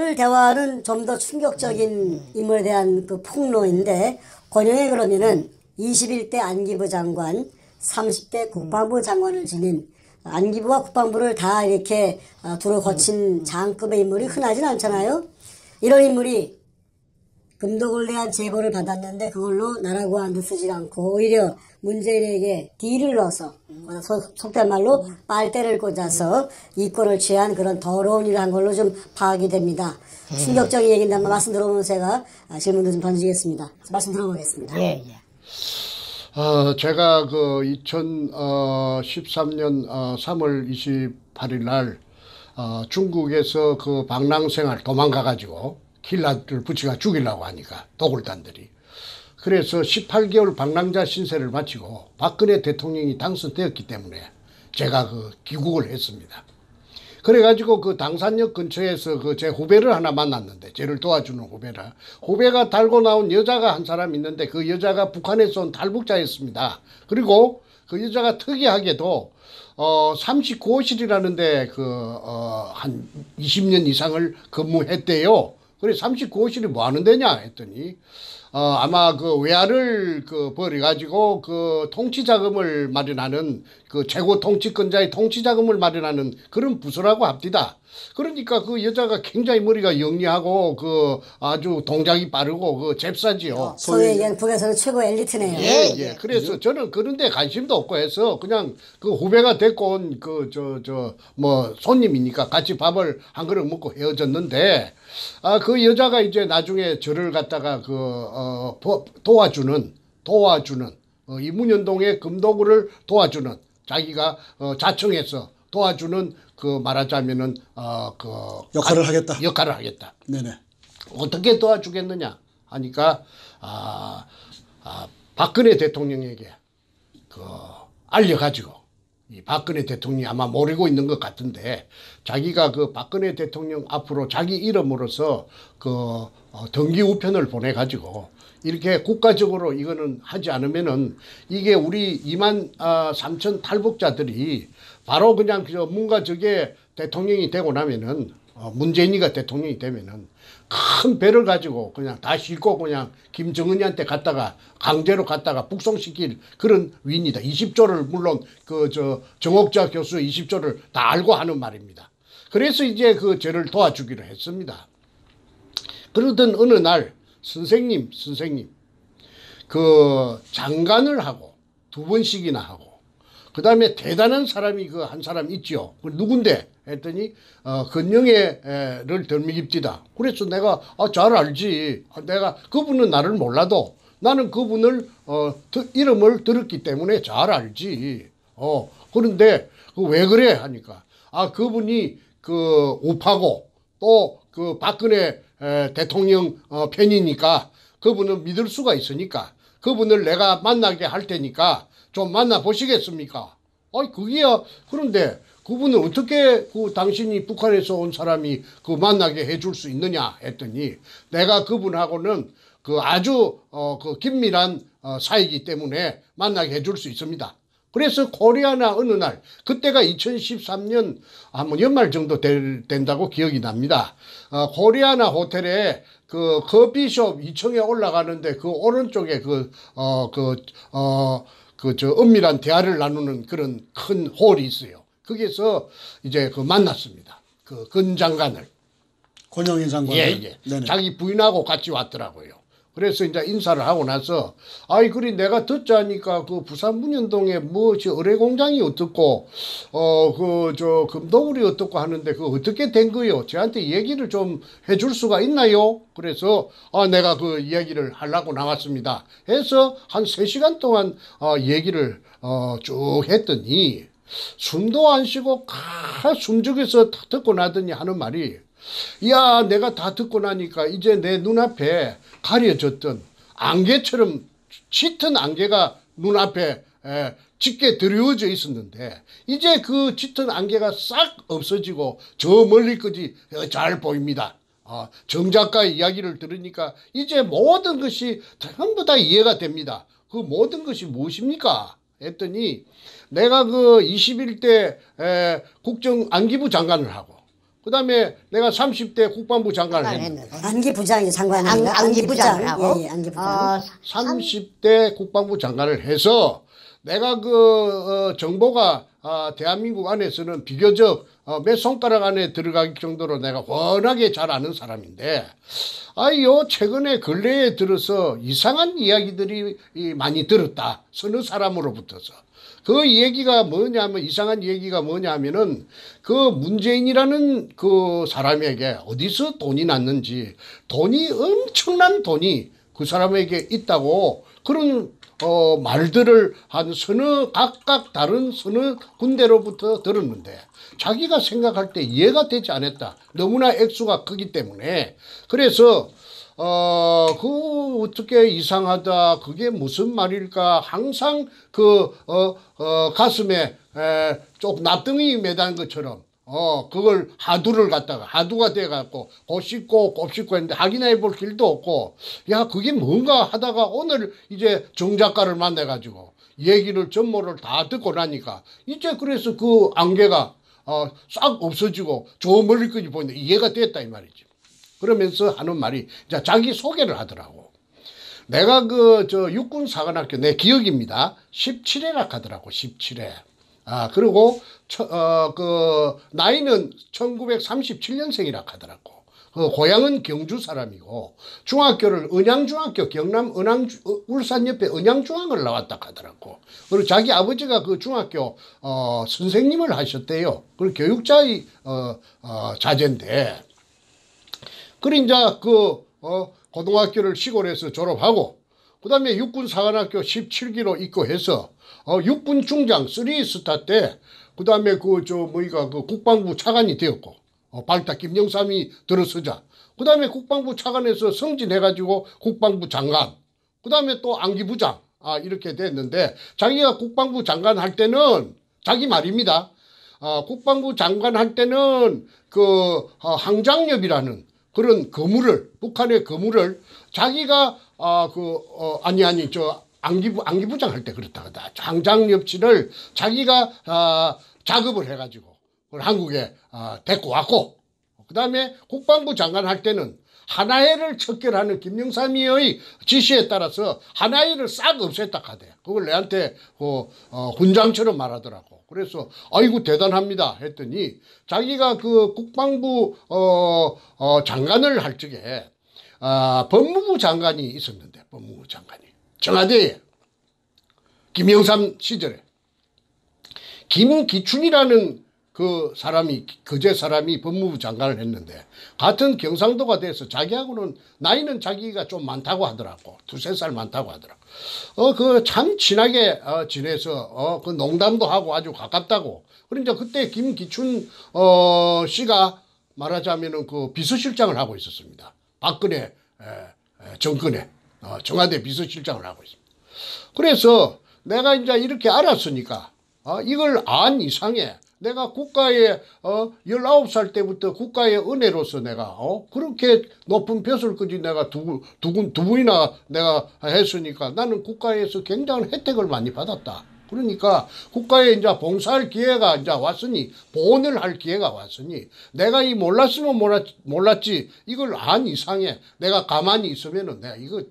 오늘 대화는 좀 더 충격적인 인물에 대한 그 폭로인데 권영애 그러면은 21대 안기부 장관, 30대 국방부 장관을 지닌 안기부와 국방부를 다 이렇게 어, 두루 거친 장급의 인물이 흔하진 않잖아요. 이런 인물이 금독을 대한 제보를 받았는데 그걸로 나라고 한듯 쓰지 않고 오히려 문재인에게 딜을 넣어서 속- 속된 말로 빨대를 꽂아서 이권을 취한 그런 더러운 일을 한 걸로 좀 파악이 됩니다. 충격적인 얘기인데 한번 말씀 들어보면 제가 아, 질문도 좀 던지겠습니다. 말씀 들어보겠습니다. 예, 예. 어, 제가 그 2013년 어, 3월 28일 날 어, 중국에서 그 방랑생활 도망가가지고 킬라를 붙이가 죽이려고 하니까 도굴단들이 그래서 18개월 방랑자 신세를 마치고 박근혜 대통령이 당선되었기 때문에 제가 그 귀국을 했습니다. 그래가지고 그 당산역 근처에서 그 제 후배를 하나 만났는데 저를 도와주는 후배라 후배가 달고 나온 여자가 한 사람 있는데 그 여자가 북한에서 온 탈북자였습니다. 그리고 그 여자가 특이하게도 어 39호실이라는데 그어한 20년 이상을 근무했대요. 그래 39호실이 뭐 하는 데냐 했더니 어, 아마 그 외화를 그 벌여가지고 그 통치 자금을 마련하는 그 최고 통치권자의 통치 자금을 마련하는 그런 부서라고 합디다. 그러니까 그 여자가 굉장히 머리가 영리하고 그 아주 동작이 빠르고 그 잽싸지요. 소위 얘기한 북에서는 최고 엘리트네요. 예, 예. 그래서 저는 그런데 관심도 없고 해서 그냥 그 후배가 데리고 온 그 저 저 뭐 손님이니까 같이 밥을 한 그릇 먹고 헤어졌는데 아 그 여자가 이제 나중에 저를 갖다가 그 어, 도- 도와주는 도와주는 어, 이문현동의 금도구를 도와주는 자기가 어, 자청해서 도와주는 그 말하자면은 어그 역할을 하겠다. 역할을 하겠다. 네네. 어떻게 도와주겠느냐 하니까 아, 아 박근혜 대통령에게 그 알려가지고 이 박근혜 대통령이 아마 모르고 있는 것 같은데 자기가 그 박근혜 대통령 앞으로 자기 이름으로서 그 어, 등기 우편을 보내 가지고 이렇게 국가적으로 이거는 하지 않으면은 이게 우리 2만 아, 3천 탈북자들이 바로 그냥 그 뭔가 저게 대통령이 되고 나면은 어, 문재인이가 대통령이 되면은 큰 배를 가지고 그냥 다 싣고 그냥 김정은이한테 갔다가 강제로 갔다가 북송시킬 그런 위인이다. 20조를 물론 그 저 정옥자 교수 20조를 다 알고 하는 말입니다. 그래서 이제 그 저를 도와주기로 했습니다. 그러던 어느 날 선생님, 선생님 그 장관을 하고 두 번씩이나 하고 그 다음에 대단한 사람이 그 한 사람 있지요. 그 누군데? 했더니 어, 건영애를 덜미깁디다. 그래서 내가 아, 잘 알지. 아, 내가 그분은 나를 몰라도 나는 그분을 어, 드- 이름을 들었기 때문에 잘 알지. 어 그런데 그 왜 그래 하니까 아 그분이 그 우파고 또 그 박근혜 에, 대통령 어, 편이니까 그분은 믿을 수가 있으니까 그분을 내가 만나게 할 테니까 좀 만나 보시겠습니까? 아이 그게야 그런데 그분을 어떻게 그 당신이 북한에서 온 사람이 그 만나게 해줄 수 있느냐 했더니 내가 그분하고는 그 아주 어 그 긴밀한 어, 사이기 때문에 만나게 해줄 수 있습니다. 그래서 코리아나 어느 날 그때가 2013년 한번 연말 정도 될, 된다고 기억이 납니다. 어, 코리아나 호텔에 그 커피숍 2층에 올라가는데 그 오른쪽에 그 어 그 어 그저 은밀한 대화를 나누는 그런 큰 홀이 있어요. 거기서 이제 그 만났습니다. 그 근 장관을. 권영희 장관. 예, 예. 네네. 자기 부인하고 같이 왔더라고요. 그래서 이제 인사를 하고 나서 아이 그리 내가 듣자니까 그 부산 문현동에 뭐지 의뢰 공장이 어떻고 어 그 저 금도굴이 어떻고 하는데 그 어떻게 된 거요? 저한테 얘기를 좀 해줄 수가 있나요? 그래서 아 내가 그 이야기를 하려고 나왔습니다. 해서 한 세 시간 동안 어 얘기를 어 쭉 했더니 숨도 안 쉬고 가 숨죽여서 다 듣고 나더니 하는 말이 야 내가 다 듣고 나니까 이제 내 눈앞에 가려졌던 안개처럼 짙은 안개가 눈앞에 에, 짙게 드리워져 있었는데 이제 그 짙은 안개가 싹 없어지고 저 멀리까지 어, 잘 보입니다. 아, 정 작가의 이야기를 들으니까 이제 모든 것이 전부 다 이해가 됩니다. 그 모든 것이 무엇입니까? 했더니 내가 그 21대 에, 국정 안기부 장관을 하고 그 다음에 내가 30대 국방부 장관을 장관 했는데. 안기 부장이 장관 안, 아닌가? 안기 부장을 하고 예, 예, 안기 부장. 어, 30대 국방부 장관을 해서 내가 그 어, 정보가 아, 대한민국 안에서는 비교적 어, 몇 손가락 안에 들어가기 정도로 내가 워낙에 잘 아는 사람인데 아요 최근에 근래에 들어서 이상한 이야기들이 이 많이 들었다 서너 사람으로부터서 그 얘기가 뭐냐면 이상한 얘기가 뭐냐면은 그 문재인이라는 그 사람에게 어디서 돈이 났는지 돈이 엄청난 돈이 그 사람에게 있다고 그런 어 말들을 한 서너 각각 다른 서너 군데로부터 들었는데 자기가 생각할 때 이해가 되지 않았다. 너무나 액수가 크기 때문에 그래서 어, 그, 어떻게 이상하다. 그게 무슨 말일까. 항상 그, 어, 어, 가슴에, 에, 쪽 납등이 매단 것처럼, 어, 그걸 하두를 갖다가, 하두가 돼갖고, 곱씹고, 곱씹고 했는데, 확인해 볼 길도 없고, 야, 그게 뭔가 하다가 오늘 이제 정 작가를 만나가지고, 얘기를 전모를 다 듣고 나니까, 이제 그래서 그 안개가, 어, 싹 없어지고, 저 멀리까지 보이는데 이해가 됐다, 이 말이지. 그러면서 하는 말이 자기 소개를 하더라고. 내가 그 저 육군 사관학교 내 기억입니다. 17회라 하더라고. 17회. 아 그리고 어 그 나이는 1937년생이라 하더라고. 그 고향은 경주 사람이고 중학교를 은양중학교 경남 은양 울산 옆에 은양중학을 나왔다 하더라고. 그리고 자기 아버지가 그 중학교 어 선생님을 하셨대요. 그리고 교육자의 어, 어 자제인데 그래 이제 그 어, 고등학교를 시골에서 졸업하고 그 다음에 육군 사관학교 17기로 입고해서 어, 육군 중장 3스타 때 그 다음에 그 저 뭐이가 그 국방부 차관이 되었고 어, 발탁 김영삼이 들어서자 그 다음에 국방부 차관에서 승진해가지고 국방부 장관 그 다음에 또 안기부장 아 이렇게 됐는데 자기가 국방부 장관 할 때는 자기 말입니다. 아, 국방부 장관 할 때는 그 어, 항장엽이라는 그런 거물을 북한의 거물을 자기가 아그 어, 아니 아니 저 안기부 안기부장 할 때 그렇다 하다. 항장엽치를 자기가 아 작업을 해가지고 그걸 한국에 아 데리고 왔고 그 다음에 국방부 장관 할 때는 하나회를 척결하는 김영삼이의 지시에 따라서 하나회를 싹 없앴다 하대. 그걸 내한테 그 어, 훈장처럼 말하더라고. 그래서 아이고 대단합니다 했더니 자기가 그 국방부 어, 어 장관을 할 적에 아, 법무부 장관이 있었는데 법무부 장관이 청와대에 김영삼 시절에 김기춘이라는 그 사람이 그제 사람이 법무부 장관을 했는데 같은 경상도가 돼서 자기하고는 나이는 자기가 좀 많다고 하더라고. 두세 살 많다고 하더라고. 어그 참 친하게 어, 지내서 어 그 농담도 하고 아주 가깝다고. 그러니까 그때 김기춘 어 씨가 말하자면은 그 비서실장을 하고 있었습니다. 박근혜 에, 에, 정권에. 어, 청와대 비서실장을 하고 있습니다. 그래서 내가 이제 이렇게 알았으니까 어, 이걸 안 이상해. 내가 국가의 어 19살 때부터 국가의 은혜로서 내가 어 그렇게 높은 벼슬까지 내가 두, 두, 두 분이나 내가 했으니까 나는 국가에서 굉장한 혜택을 많이 받았다. 그러니까 국가에 이제 봉사할 기회가 이제 왔으니 보온을 할 기회가 왔으니 내가 이 몰랐으면 몰랐, 몰랐지 이걸 안 이상해. 내가 가만히 있으면은 내가 이거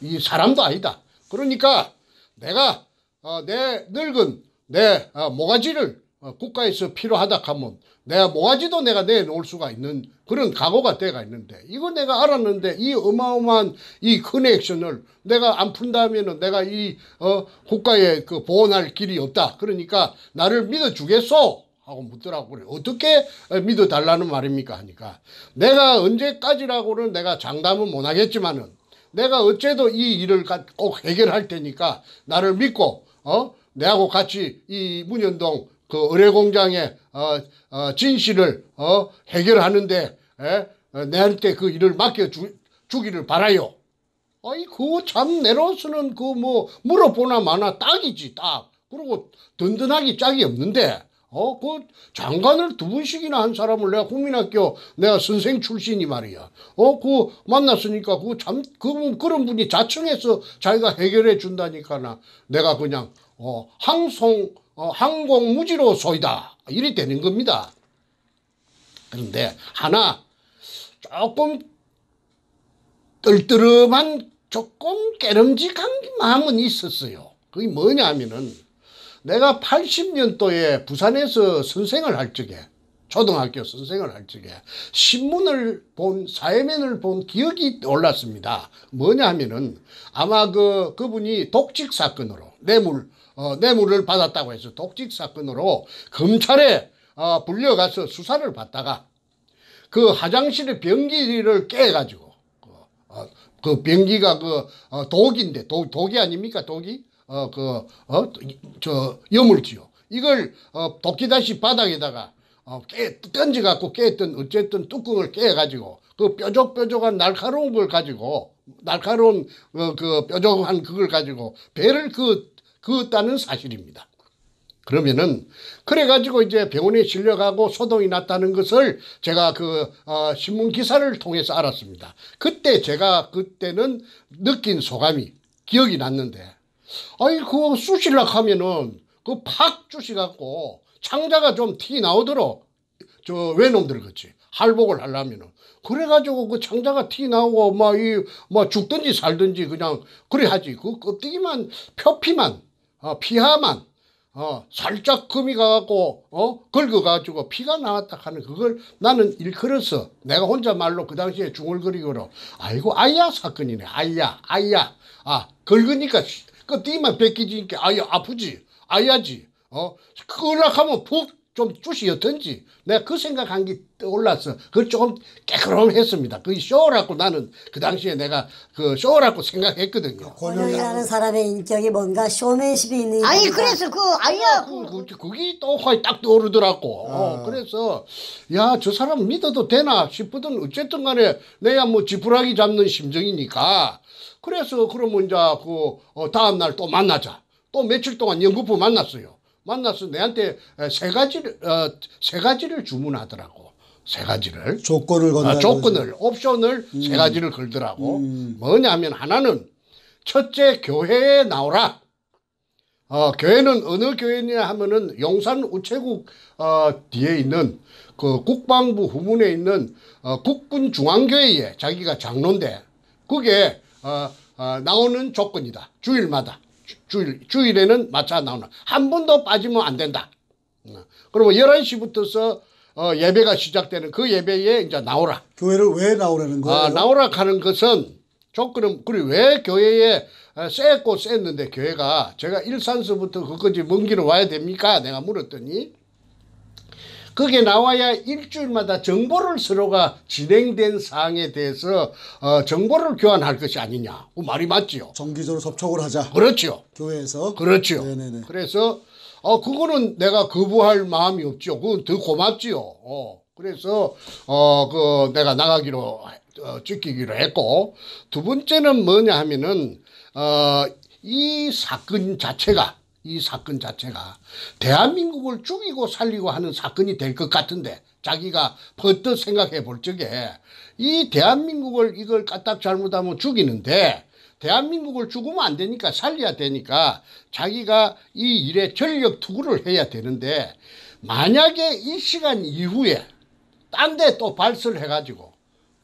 이 사람도 아니다. 그러니까 내가 어, 내 늙은 내 어, 모가지를 어, 국가에서 필요하다 하면 내가 모가지도 내가 내놓을 수가 있는 그런 각오가 돼가 있는데 이거 내가 알았는데 이 어마어마한 이 커넥션을 내가 안 푼다면은 내가 이 어, 국가에 그 보존할 길이 없다. 그러니까 나를 믿어주겠소? 하고 묻더라고 그래. 어떻게 믿어 달라는 말입니까? 하니까 내가 언제까지라고는 내가 장담은 못 하겠지만은 내가 어째도 이 일을 가- 꼭 해결할 테니까 나를 믿고 어 내하고 같이 이 문현동 그 의뢰공장의 어, 어, 진실을 어 해결하는데 에? 어, 내한테 그 일을 맡겨 주, 주기를 바라요. 아이 그거 참 내로서는 그 뭐 물어보나 마나 딱이지 딱. 그리고 든든하기 짝이 없는데 어 그 장관을 두 번씩이나 한 사람을 내가 국민학교 내가 선생 출신이 말이야. 어 그 만났으니까 그참그 그런 분이 자청해서 자기가 해결해 준다니까나 내가 그냥 어 항송 어, 항공무지로 소이다 이리 되는 겁니다. 그런데 하나 조금 떨떠름한 조금 깨름직한 마음은 있었어요. 그게 뭐냐 하면은 내가 80년도에 부산에서 선생을 할 적에 초등학교 선생을 할 적에 신문을 본 사회면을 본 기억이 올랐습니다. 뭐냐 하면은 아마 그 그분이 독직 사건으로 뇌물 어, 뇌물을 받았다고 해서 독직 사건으로 검찰에 어, 불려가서 수사를 받다가 그 화장실의 변기를 깨가지고 그, 어, 그 변기가 그 어, 독인데 독, 독이 아닙니까 독이? 어 그 어 저 여물지요. 이걸 어, 독기다시 바닥에다가 어, 깨 던져갖고 깼던 어쨌든 뚜껑을 깨가지고 그 뾰족뾰족한 날카로운 걸 가지고 날카로운 어, 그 뾰족한 그걸 가지고 배를 그 그었다는 사실입니다. 그러면은 그래가지고 이제 병원에 실려가고 소동이 났다는 것을 제가 그 어, 신문 기사를 통해서 알았습니다. 그때 제가 그때는 느낀 소감이 기억이 났는데, 아이 그 쑤실락 하면은 그팍 쑤시갖고 창자가 좀 티 나오도록 저 외놈들 그치 할복을 하려면은 그래가지고 그 창자가 티 나오고 막이뭐 죽든지 살든지 그냥 그래 하지 그 껍데기만 표피만 어, 피하만 어, 살짝 금이 가갖고, 어, 긁어가지고 피가 나왔다 하는 그걸 나는 일컬어서 내가 혼자 말로 그 당시에 중얼거리고로 아이고, 아야 사건이네. 아야, 아야. 아, 긁으니까 씨, 껍데기만 벗기지니까 아야, 아프지. 아야지. 어, 그락하면 푹 좀 쭈시었던지 내가 그 생각한 게 떠올라서 그걸 조금 깨끗했습니다. 그 쇼라고 나는 그 당시에 내가 그 쇼라고 생각했거든요. 권영이라는 사람의 인격이 뭔가 쇼맨십이 있는 아니. 그래서 그 아야 그, 그, 그게 또 거의 딱 떠오르더라고. 어, 그래서, 야, 저 사람 믿어도 되나 싶거든. 어쨌든 간에 내가 뭐 지푸라기 잡는 심정이니까. 그래서 그러면 이제 그, 어, 다음 날 또 만나자. 또 며칠 동안 연구부 만났어요. 만나서 내한테 에, 세 가지를, 어, 세 가지를 주문하더라고. 세 가지를. 조건을 건다. 아, 조건을. 옵션을 세 가지를 걸더라고. 뭐냐면 하나는 첫째 교회에 나오라. 어, 교회는 어느 교회냐 하면은 용산 우체국 어, 뒤에 있는 그 국방부 후문에 있는 어, 국군 중앙교회에 자기가 장로인데 그게 어, 어, 나오는 조건이다. 주일마다 주- 주일 주일에는 마차 나오는 한 번도 빠지면 안 된다. 어, 그러면 11시부터서 어, 예배가 시작되는 그 예배에 이제 나오라. 교회를 왜 나오라는 거예요? 아, 나오라 하는 것은 조건은 그리고 왜 교회에 어, 쎄고 쎘는데 교회가 제가 일산서부터 그까지 먼 길을 와야 됩니까? 내가 물었더니 그게 나와야 일주일마다 정보를 서로가 진행된 사항에 대해서 어, 정보를 교환할 것이 아니냐. 그 말이 맞지요. 정기적으로 접촉을 하자. 그렇지요. 교회에서. 그렇죠. 네네네. 그래서 어 그거는 내가 거부할 마음이 없죠. 그건 더 고맙지요. 어 그래서 어 그 내가 나가기로 어, 지키기로 했고 두 번째는 뭐냐 하면은 어 이 사건 자체가 이 사건 자체가 대한민국을 죽이고 살리고 하는 사건이 될 것 같은데 자기가 퍼뜩 생각해 볼 적에 이 대한민국을 이걸 까딱 잘못하면 죽이는데 대한민국을 죽으면 안 되니까 살려야 되니까 자기가 이 일에 전력 투구를 해야 되는데 만약에 이 시간 이후에 딴 데 또 발설을 해가지고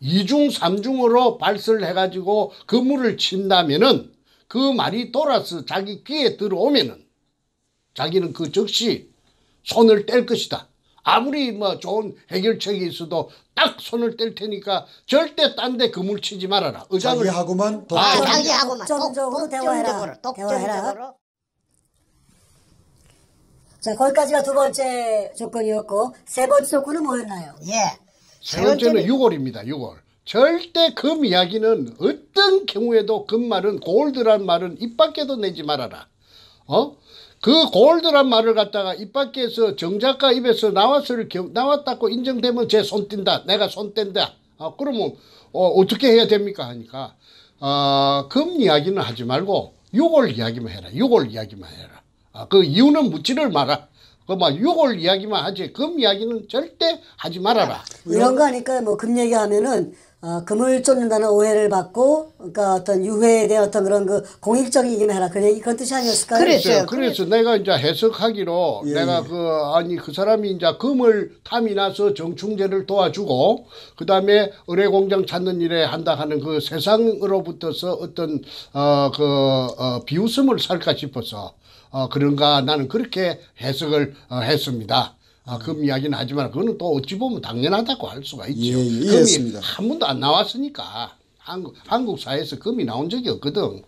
이중 삼중으로 발설을 해가지고 그물을 친다면은 그 말이 돌아서 자기 귀에 들어오면은 자기는 그 즉시 손을 뗄 것이다. 아무리 뭐 좋은 해결책이 있어도 딱 손을 뗄 테니까 절대 딴 데 그물 치지 말아라. 의장을 자기하고만 더. 아, 자기하고만 독점적으로 대화해라. 독점적으로 대화해라. 자, 거기까지가 두 번째 조건이었고 세 번째 조건은 뭐였나요? 예. 세 번째는 6월입니다. 6월. 절대 금 이야기는 어떤 경우에도 금 말은 골드란 말은 입 밖에도 내지 말아라. 어? 그 골드란 말을 갖다가 입 밖에서 정작가 입에서 나왔을 경우 나왔다고 인정되면 제 손 뗀다. 내가 손 뗀다. 어, 그러면 어, 어떻게 해야 됩니까 하니까 어, 금 이야기는 하지 말고 6월 이야기만 해라. 6월 이야기만 해라. 아, 그 이유는 묻지를 마라. 그막 6월 이야기만 하지 금 이야기는 절대 하지 말아라. 이런 거 하니까 뭐 금 얘기하면은 어, 금을 쫓는다는 오해를 받고 그러니까 어떤 유해에 대한 어떤 그런 그 공익적인 일을 해라 그런 그런 뜻이 아니었을까요? 그랬어요. 그래서 내가 이제 해석하기로 예, 내가 예. 그 아니 그 사람이 이제 금을 탐이 나서 정충제를 도와주고 그 다음에 의뢰 공장 찾는 일에 한다 하는 그 세상으로부터서 어떤 어그 어, 비웃음을 살까 싶어서 어 그런가 나는 그렇게 해석을 어, 했습니다. 아, 금 이야기는 하지만 그거는 또 어찌 보면 당연하다고 할 수가 있죠. 예, 예, 금이. 한 번도 안 나왔으니까 한국 한국 사회에서 금이 나온 적이 없거든.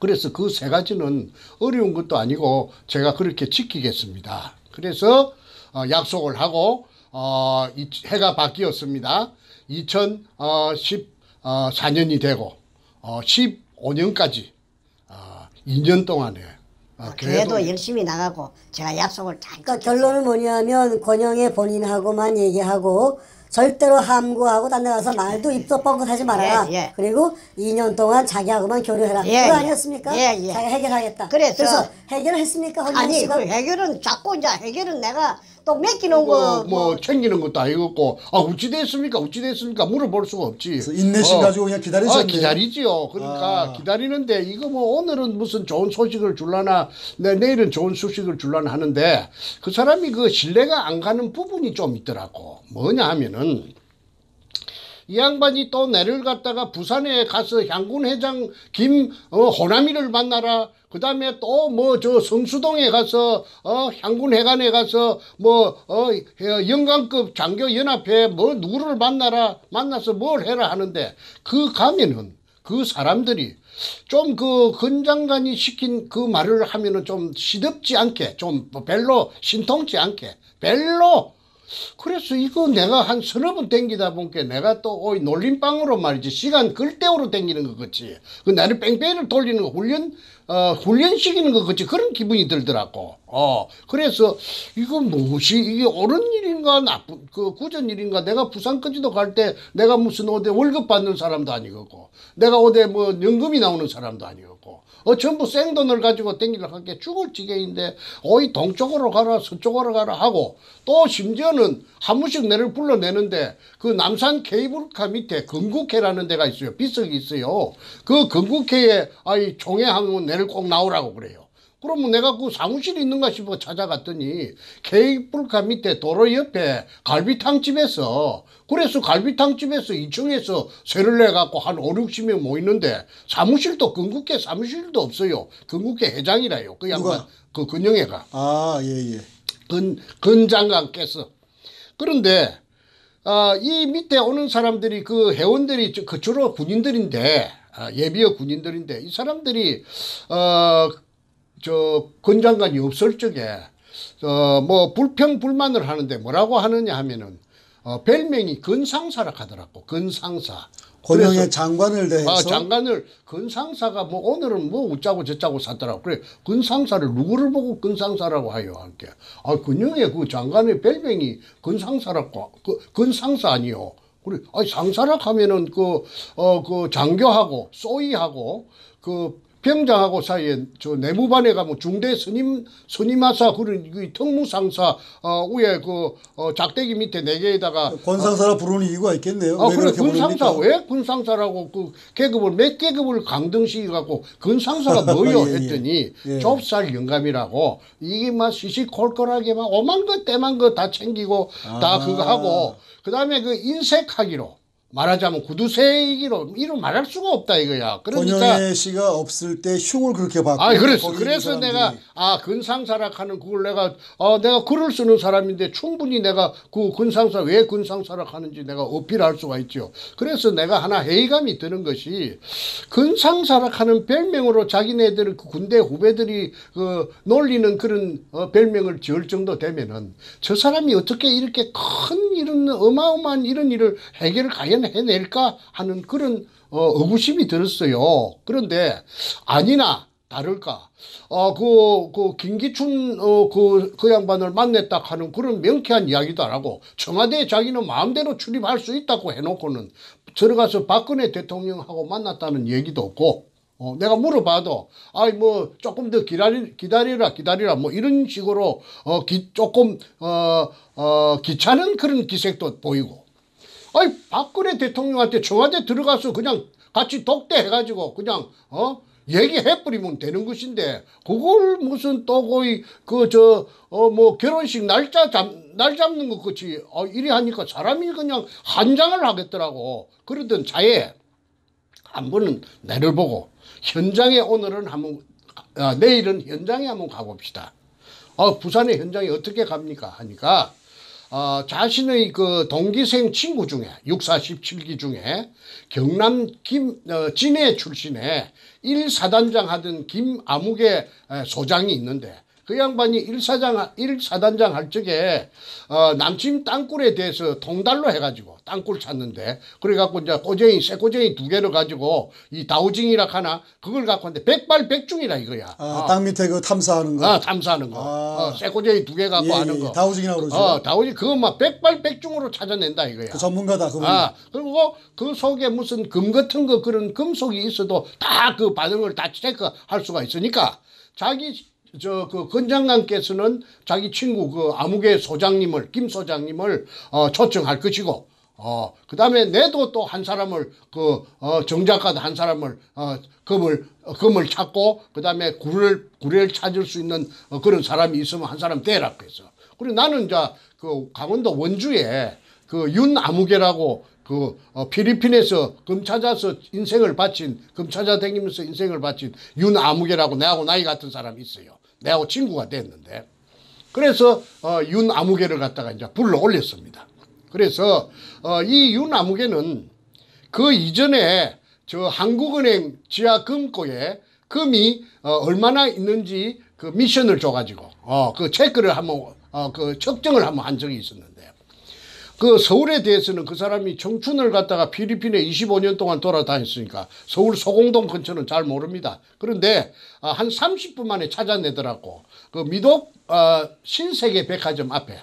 그래서 그 세 가지는 어려운 것도 아니고 제가 그렇게 지키겠습니다. 그래서 어, 약속을 하고 어, 이 해가 바뀌었습니다. 2014년이 되고 어, 15년까지 어, 2년 동안에 어, 그래도 열심히 나가고 제가 약속을 잘 그러니까 결론은 뭐냐면 권영의 본인하고만 얘기하고 절대로 함구하고 딴 데 가서 말도 입도 뻥긋하지 말아라. 예, 예. 그리고 2년 동안 자기하고만 교류해라. 예, 그거 예. 아니었습니까? 예, 예. 자기가 해결하겠다. 그래서- 해결을 했습니까? 헌정 아니? 그 해결은 자꾸 이제 해결은 내가 또 맡기는 거 뭐, 뭐. 챙기는 것도 아니고. 아 어찌 됐습니까? 어찌 됐습니까? 물어볼 수가 없지. 인내심 가지고 그냥 기다리셨네요. 아, 기다리지요. 그러니까 아. 기다리는데 이거 뭐 오늘은 무슨 좋은 소식을 줄라나. 내 내일은 좋은 소식을 줄라나 하는데 그 사람이 그 신뢰가 안 가는 부분이 좀 있더라고. 뭐냐 하면은 이 양반이 또 내를 갔다가 부산에 가서 향군 회장 김 어, 호남이를 만나라. 그 다음에 또 뭐 저 성수동에 가서 어 향군 회관에 가서 뭐어 영광급 장교 연합회 뭐 누구를 만나라 만나서 뭘 해라 하는데 그 가면은 그 사람들이 좀그 건장관이 시킨 그 말을 하면은 좀 시덥지 않게 좀 별로 신통치 않게 별로 그래서 이거 내가 한 서너 번 땡기다 보니까 내가 또 오이 놀림방으로 말이지 시간 글대우로 땡기는 것 같지 그 나를 뺑뺑이를 돌리는 거 훈련 어 훈련 시키는 것 같지 그런 기분이 들더라고. 어 그래서 이거 무엇이 이게 옳은 일인가 나쁜 그 구전 일인가? 내가 부산까지도 갈 때 내가 무슨 어디 월급 받는 사람도 아니고 내가 어디 뭐 연금이 나오는 사람도 아니고 어 전부 생돈을 가지고 땡기려고 할게. 죽을 지경인데 어이 동쪽으로 가라 서쪽으로 가라 하고 또 심지어는 한 번씩 내를 불러내는데 그 남산 케이블카 밑에 건국회라는 데가 있어요. 비석이 있어요. 그 건국회에 아이 총회 하면 내를 꼭 나오라고 그래요. 그러면 내가 그 사무실이 있는가 싶어 찾아갔더니 케이블카 밑에 도로 옆에 갈비탕 집에서 그래서 갈비탕 집에서 2층에서 세를 내 갖고 한 5, 60명 모이는데 사무실도 건국회 사무실도 없어요. 건국회 회장이라요. 그 양반 누가? 그 근영애가 아, 예, 예. 근 근 장관께서 그런데 아, 이 밑에 오는 사람들이 그 회원들이 저- 그 주로 군인들인데 아, 예비역 군인들인데 이 사람들이 어 저 근 장관이 없을 적에 어 뭐 불평 불만을 하는데 뭐라고 하느냐 하면은 어 별명이 근상사라 하더라고 근상사 권영의 그래서 장관을 대해서 아, 장관을 근상사가 뭐 오늘은 뭐 웃자고 저자고 사더라고. 그래 근상사를 누구를 보고 근상사라고 하요 할게. 아 근영의 그 장관의 별명이 근상사라고 그 근상사 아니요. 그래 아 상사라 하면은 그 어 그 장교하고 소위하고 그 병장하고 사이에 저 내무반에 가면 중대 스님 스님하사 그런 그 특무상사 어 위에 그 어, 작대기 밑에 네 개에다가 권상사라 부르는 이유가 있겠네요. 아, 왜 그래, 군상사, 부릅니까? 왜 군상사라고 그 계급을, 몇 계급을 강등시켜 갖고 군상사가 뭐요? 예, 예. 했더니 예. 좁쌀 영감이라고 이게 막 시시콜콜하게 막 오만 것, 때만 것다 챙기고 다 아. 그거 하고 그 다음에 그 인색하기로 말하자면 구두쇠이기로 이로 말할 수가 없다 이거야. 그러니까 권영애 씨가 없을 때 흉을 그렇게 받고 아, 그래서 사람들이 내가 아 근상사락 하는 그걸 내가 어 내가 글을 쓰는 사람인데 충분히 내가 그 근상사 왜 근상사락 하는지 내가 어필할 수가 있죠. 그래서 내가 하나 회의감이 드는 것이 근상사락 하는 별명으로 자기네들 그 군대 후배들이 그 놀리는 그런 어, 별명을 지을 정도 되면은 저 사람이 어떻게 이렇게 큰 이런 어마어마한 이런 일을 해결을 과연 해낼까 하는 그런 어, 의구심이 들었어요. 그런데 아니나 다를까. 어, 그, 그, 김기춘, 어, 그, 그 양반을 만났다 하는 그런 명쾌한 이야기도 안 하고, 청와대에 자기는 마음대로 출입할 수 있다고 해놓고는 들어가서 박근혜 대통령하고 만났다는 얘기도 없고, 어, 내가 물어봐도, 아이, 뭐, 조금 더 기다리, 기다리라, 기다리라, 뭐, 이런 식으로, 어, 기, 조금, 어, 어, 귀찮은 그런 기색도 보이고, 아니 박근혜 대통령한테 청와대 들어가서 그냥 같이 독대해가지고 그냥 어 얘기해 버리면 되는 것인데 그걸 무슨 또 거의 그 저 어 뭐 결혼식 날짜 잡 날 잡는 것 같이 어 이리 하니까 사람이 그냥 한장을 하겠더라고 그러던 차에 한 번은 내를 보고 현장에 오늘은 한번 아, 내일은 현장에 한번 가봅시다. 어, 부산의 현장에 어떻게 갑니까? 하니까 어, 자신의 그 동기생 친구 중에 647기 중에 경남 김 어, 진해 출신의 1사단장 하던 김아무개 에, 소장이 있는데 그 양반이 1사장, 1사단장 할 적에, 어, 남친 땅굴에 대해서 통달로 해가지고 땅굴 찾는데, 그래갖고 이제 꼬쟁이, 새 꼬쟁이 두 개를 가지고 이 다우징이라 하나, 그걸 갖고 왔는데 백발백중이라 이거야. 아, 땅 밑에 그 탐사하는 거. 아, 탐사하는 거. 아. 어, 쇠꼬쟁이 두 개 갖고 예, 하는 예, 거. 다우징이라고 그러죠. 어, 다우징 그거 막 백발백중으로 찾아낸다 이거야. 그 전문가다 그분. 아, 그리고 그 속에 무슨 금 같은 거 그런 금속이 있어도 다 그 반응을 다 체크할 수가 있으니까 자기 저 그 건장관께서는 자기 친구 그 아무개 소장님을 김 소장님을 어 초청할 것이고 어 그 다음에 내도 또 한 사람을 그 어 정작가도 한 사람을 어 금을 어, 금을 찾고 그 다음에 굴을 굴을 찾을 수 있는 어, 그런 사람이 있으면 한 사람 대라고 했어. 그리고 나는 이제 그 강원도 원주에 그 윤아무개라고 그 어, 필리핀에서 금 찾아서 인생을 바친 금 찾아 다니면서 인생을 바친 윤아무개라고 내하고 나이 같은 사람이 있어요. 내하고 친구가 됐는데 그래서 어, 윤아무개를 갖다가 이제 불러 올렸습니다. 그래서 어, 이 윤아무개는 그 이전에 저 한국은행 지하 금고에 금이 어, 얼마나 있는지 그 미션을 줘가지고 어, 그 체크를 한번 어, 그 측정을 한번 한 적이 있었는데 그 서울에 대해서는 그 사람이 청춘을 갖다가 필리핀에 25년 동안 돌아다녔으니까 서울 소공동 근처는 잘 모릅니다. 그런데 아, 한 30분 만에 찾아내더라고. 그 미독 어, 신세계 백화점 앞에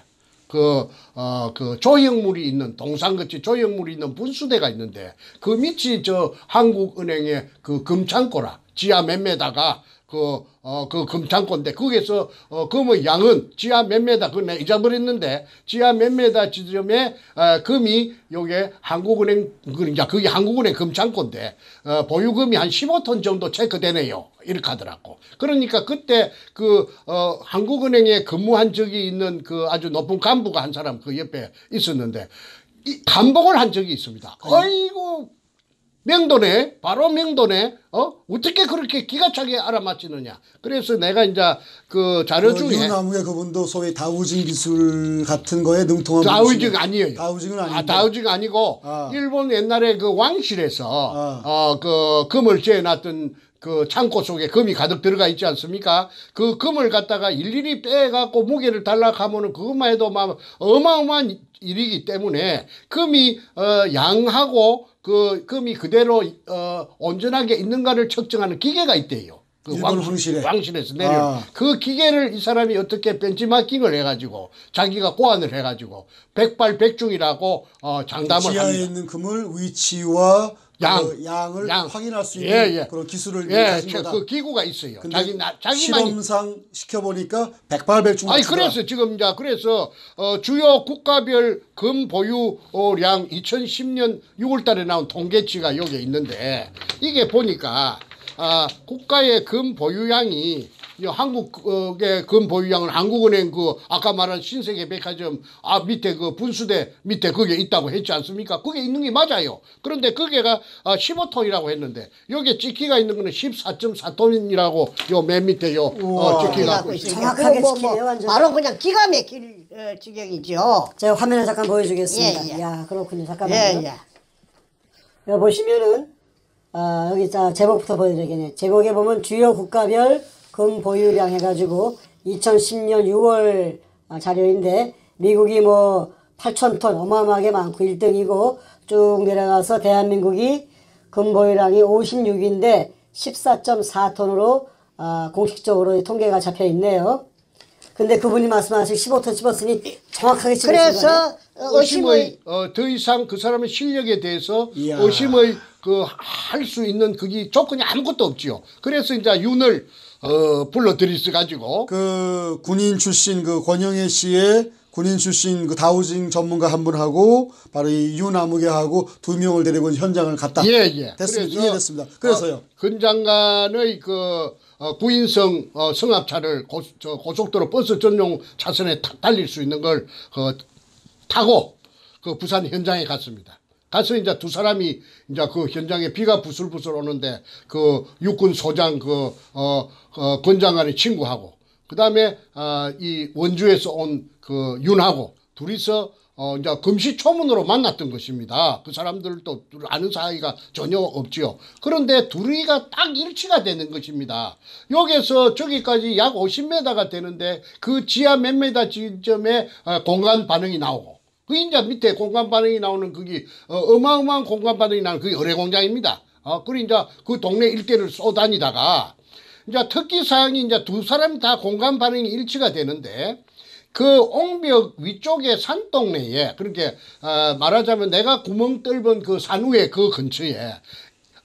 그, 어, 그 조형물이 있는 동상같이 조형물이 있는 분수대가 있는데 그 밑이 저 한국은행의 그 금창고라 지하 몇 메다가 그, 어, 그 금창고인데 거기에서 어, 금의 양은 지하 몇 메다 그거 내가 잊어버렸는데 지하 몇 메다 지점에 어, 금이 요게 한국은행 그러니까 그게 한국은행 금창고인데 어, 보유금이 한 15톤 정도 체크되네요. 이렇게 하더라고. 그러니까 그때 그 어, 한국은행에 근무한 적이 있는 그 아주 높은 간부가 한 사람 그 옆에 있었는데 이 감복을 한 적이 있습니다. 아이고 명도네 바로 명도네 어 어떻게 그렇게 기가 차게 알아맞히느냐 그래서 내가 이제 그 자료 그 중에 윤아무개 그분도 소위 다우징 기술 같은 거에 능통한 다우징. 아니에요. 다우징은 아, 아닌데. 다우징 아니고 아. 일본 옛날에 그 왕실에서 아. 어그 금을 재놨던 그 창고 속에 금이 가득 들어가 있지 않습니까? 그 금을 갖다가 일일이 빼갖고 무게를 달라하면은 그것만 해도 막 어마어마한 일이기 때문에 금이 어 양하고 그 금이 그대로 어 온전하게 있는가를 측정하는 기계가 있대요. 그 일본 황실에. 왕실에서 내려 아. 그 기계를 이 사람이 어떻게 벤치마킹을 해가지고 자기가 고안을 해가지고 백발백중이라고 어, 장담을 지하에 합니다. 있는 금을 위치와 양, 그 양을 양. 확인할 수 있는 예, 예. 그런 기술을 예, 가진 저, 거다. 그 기구가 있어요. 자기 나 자기만이 실험상 시켜보니까 백발백중 아니. 그래서 지금 이제 그래서 어, 주요 국가별 금 보유량 2010년 6월달에 나온 통계치가 여기에 있는데 이게 보니까 아 국가의 금 보유량이 이 한국의 금 보유량은 한국은행 그 아까 말한 신세계 백화점 아 밑에 그 분수대 밑에 그게 있다고 했지 않습니까? 그게 있는 게 맞아요. 그런데 그게가 아, 15톤이라고 했는데 여기에 찍기가 있는 거는 14.4톤이라고 요 맨 밑에 요 어, 우와. 찍기가 갖고 있으니까 정확하게 지키네요, 완전. 바로 그냥 기가 막힐 어, 지경이죠. 제가 화면을 잠깐 보여주겠습니다. 예, 예. 야 그렇군요. 잠깐만요. 예, 예. 여기 보시면은 아, 여기 자 제목부터 보여드리겠네요. 제목에 보면 주요 국가별 금 보유량 해가지고 2010년 6월 아, 자료인데 미국이 뭐 8천 톤 어마어마하게 많고 1등이고 쭉 내려가서 대한민국이 금 보유량이 56인데 14.4톤으로 아, 공식적으로 이 통계가 잡혀 있네요. 근데 그분이 말씀하신 15톤 집었으니 정확하게 집었어요. 그래서 어, 의심의 의심의 어, 더 이상 그 사람의 실력에 대해서 이야. 의심의 그 할 수 있는 그게 조건이 아무것도 없지요. 그래서 이제 윤을 어, 불러들이서 가지고 그 군인 출신 그 권영애 씨의 군인 출신 그 다우징 전문가 한 분하고 바로 이 유나무게하고 두 명을 데리고 현장을 갔다. 예, 예. 됐습니다. 그래서, 이해됐습니다. 그래서요. 어, 근 장관의 그 어, 구인성 어, 성합차를 고, 저 고속도로 버스 전용 차선에 타- 달릴 수 있는 걸 어, 타고 그 부산 현장에 갔습니다. 가서 이제 두 사람이 이제 그 현장에 비가 부슬부슬 오는데 그 육군 소장 그 어, 어, 권장관의 친구하고 그 다음에 어, 이 원주에서 온 그 윤하고 둘이서 어, 이제 금시초문으로 만났던 것입니다. 그 사람들도 아는 사이가 전혀 없지요. 그런데 둘이가 딱 일치가 되는 것입니다. 여기서 저기까지 약 50m가 되는데 그 지하 몇 메다 지점에 어, 공간 반응이 나오고 그 이제 밑에 공간 반응이 나오는 그게 어, 어마어마한 공간 반응이 나는 그게 의뢰공장입니다. 어, 그리 이제 그 동네 일대를 쏘다니다가 이제 특기 사항이 이제 두 사람이 다 공간 반응이 일치가 되는데 그 옹벽 위쪽에 산 동네에 그렇게 어, 말하자면 내가 구멍 뚫은 그산 위에 그 근처에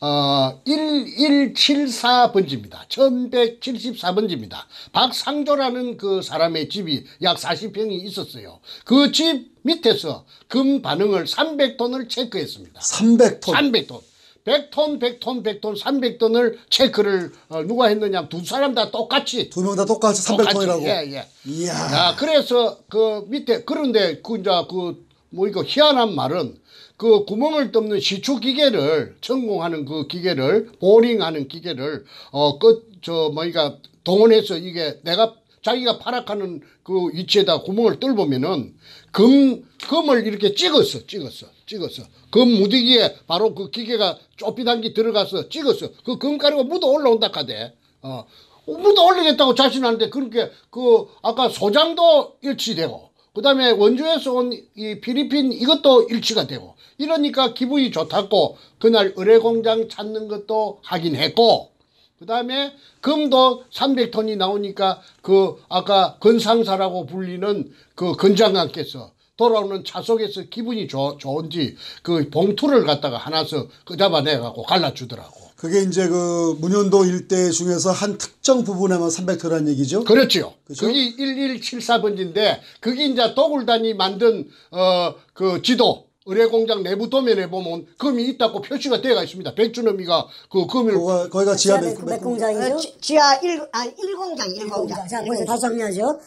어 1174번지입니다. 1174번지입니다. 박상조라는 그 사람의 집이 약 40평이 있었어요. 그 집 밑에서 금 반응을 300톤을 체크했습니다. 300톤. 300톤. 100톤, 100톤, 100톤, 300톤을 체크를 어, 누가 했느냐? 두 사람 다 똑같이 두 명 다 똑같이 300톤이라고. 예, 예. 이야. 야, 그래서 그 밑에 그런데 그 이제 그뭐 이거 희한한 말은 그 구멍을 뚫는 시추 기계를 전공하는 그 기계를 보링하는 기계를 어끝저 뭐이가 동원해서 이게 내가 자기가 파악하는 그 위치에다 구멍을 뚫으면은 금 금을 이렇게 찍었어 찍었어 찍었어 금 무디기에 바로 그 기계가 좁비단기 들어가서 찍었어 그 금가루가 묻어 올라온다 카대. 어. 묻어 올리겠다고 자신하는데 그렇게 그 아까 소장도 일치되고 그다음에 원주에서 온 이 필리핀 이것도 일치가 되고 이러니까 기분이 좋다고 그날 의뢰 공장 찾는 것도 하긴 했고 그다음에 금도 300톤이 나오니까 그 아까 건상사라고 불리는 그 건장관께서 돌아오는 차 속에서 기분이 좋, 좋은지 그 봉투를 갖다가 하나서 그 잡아내갖고 갈라주더라고. 그게 이제 그 문현도 일대 중에서 한 특정 부분에만 300톤이라는 얘기죠. 그렇지요. 그죠? 그게 1174번지인데 그게 이제 도굴단이 만든 어 그 지도 의뢰공장 내부 도면에 보면 금이 있다고 표시가 되어 있습니다. 백준엄이가 그 금을 거기가, 거기가 지하 지하 몇, 몇몇 공장이죠? 어, 지- 지하 1, 아, 1공장, 1공장. 자, 먼저 다시 정리하죠.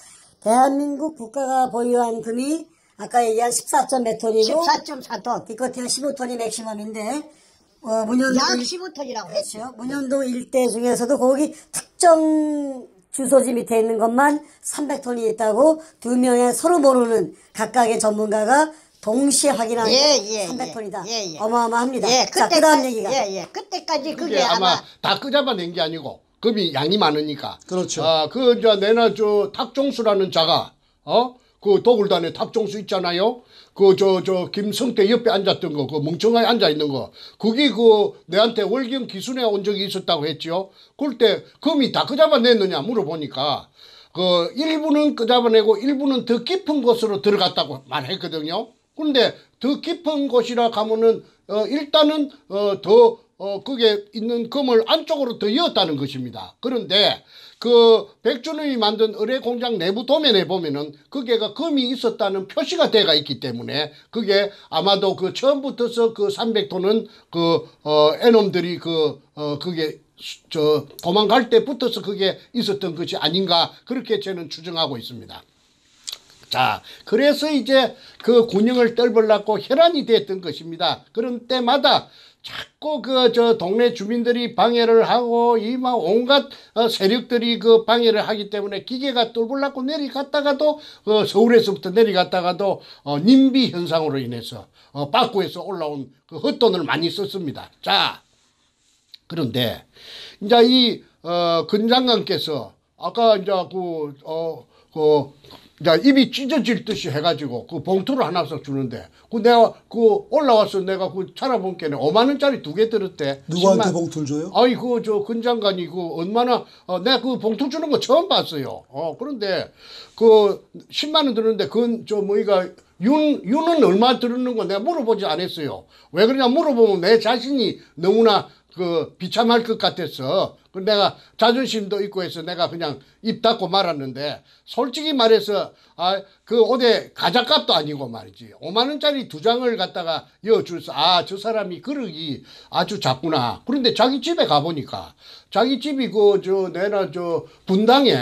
대한민국 국가가 보유한 금이 아까 얘기한 14점 몇 톤이고 14.4톤. 기껏해야 15톤이 맥시멈인데 어, 문현도 약 일- 15톤이라고 했죠. 그렇죠. 문현도 일대 중에서도 거기 특정 주소지 밑에 있는 것만 300톤이 있다고 두 명의 서로 모르는 각각의 전문가가 동시에 확인한 예, 게 예, 300톤이다. 예, 예. 어마어마합니다. 예, 자, 그때까지, 그 다음 얘기가. 예, 예. 그때까지 그게, 그게 아마 아마, 다 끄잡아낸 게 아니고 금이 양이 많으니까. 그렇죠. 아, 그 이제 내나 저 탁종수라는 자가 어? 그 도굴단에 탁종수 있잖아요. 그 저 저 김성태 옆에 앉았던 거, 그 멍청하게 앉아 있는 거. 그게 그 내한테 월경 기순에 온 적이 있었다고 했지요. 그럴 때 금이 다 끄잡아냈느냐 물어보니까 그 일부는 끄잡아내고 일부는 더 깊은 곳으로 들어갔다고 말했거든요. 그런데 더 깊은 곳이라 가면은 어 일단은 어더 어, 그게 있는 금을 안쪽으로 더 이었다는 것입니다. 그런데 그 백준원이 만든 의뢰 공장 내부 도면에 보면은 그게가 금이 있었다는 표시가 돼가 있기 때문에 그게 아마도 그 처음부터서 그 300톤은 그, 어, 애놈들이 그, 어, 그게 수- 저 도망갈 때부터서 그게 있었던 것이 아닌가 그렇게 저는 추정하고 있습니다. 자, 그래서 이제 그 군영을 떨벌라고 혈안이 됐던 것입니다. 그런 때마다 자꾸 그 저 동네 주민들이 방해를 하고 이 막 온갖 어, 세력들이 그 방해를 하기 때문에 기계가 뚫을라고 내려갔다가도 어, 서울에서부터 내려갔다가도 어, 님비 현상으로 인해서 어, 박구에서 올라온 그 헛돈을 많이 썼습니다. 자, 그런데 이제 이 어, 근장관께서 아까 이제 그 어, 그 입이 찢어질 듯이 해가지고 그 봉투를 하나씩 주는데 그 내가 그 올라와서 내가 그 찾아본 게는 5만 원짜리 두 개 들었대. 누구한테 10만 봉투를 줘요? 아이 그저 근장관이 그 얼마나 어, 내가 그 봉투 주는 거 처음 봤어요. 어 그런데 그 10만 원 들었는데 그건 저 뭐이가 윤 윤은 얼마 들었는 거 내가 물어보지 않았어요. 왜 그러냐 물어보면 내 자신이 너무나 그 비참할 것 같아서 그 내가 자존심도 있고 해서 내가 그냥 입 닫고 말았는데 솔직히 말해서 아그 옷에 가자값도 아니고 말이지. 5만 원짜리 두 장을 갖다가 여줄서 아 저 사람이 그러기 아주 작구나. 그런데 자기 집에 가보니까 자기 집이 그 저 내나 저 분당에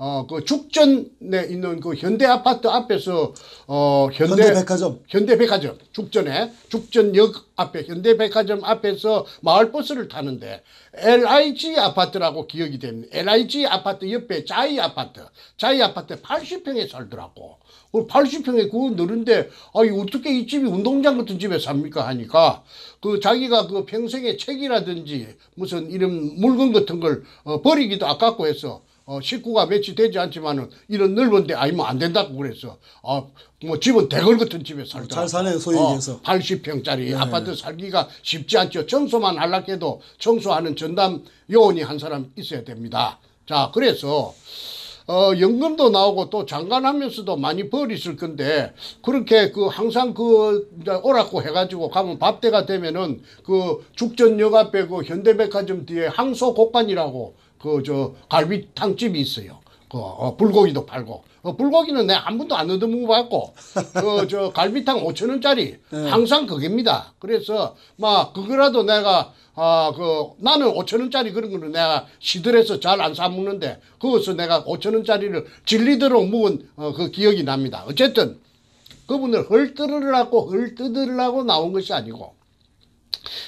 어 그 죽전에 있는 그 현대 아파트 앞에서 어 현대 현대백화점. 현대백화점 죽전에 죽전역 앞에 현대백화점 앞에서 마을버스를 타는데 LIG 아파트라고 기억이 됩니다. LIG 아파트 옆에 자이 아파트, 자이 아파트 80평에 살더라고. 그 80평에 그거 늘은데 아이 어떻게 이 집이 운동장 같은 집에 삽니까 하니까 그 자기가 그 평생에 책이라든지 무슨 이런 물건 같은 걸 어, 버리기도 아깝고 해서 어, 식구가 며칠 되지 않지만은 이런 넓은데 아니면 안 된다고 그랬어. 어, 뭐 집은 대걸 같은 집에 살더라고. 잘 사네요, 소위 얘기해서. 80평짜리 아파트 살기가 쉽지 않죠. 청소만 하려고 해도 청소하는 전담 요원이 한 사람 있어야 됩니다. 자, 그래서 어, 연금도 나오고 또 장관하면서도 많이 벌 있을 건데, 그렇게 그 항상 그, 오라고 해가지고 가면 밥때가 되면은 그 죽전역 앞에 그 현대백화점 뒤에 항소곡간이라고 그 저 갈비탕집이 있어요. 그 어, 불고기도 팔고 어, 불고기는 내가 한 번도 안 얻어먹어봤고 그저 갈비탕 5천 원짜리 항상 그겁니다. 그래서 막 그거라도 내가 아그 나는 5천 원짜리 그런 거는 내가 시들해서 잘 안 사 먹는데 그것을 내가 5천 원짜리를 질리도록 먹은 어, 그 기억이 납니다. 어쨌든 그분을 헐뜯으려고 헐뜯으려고 나온 것이 아니고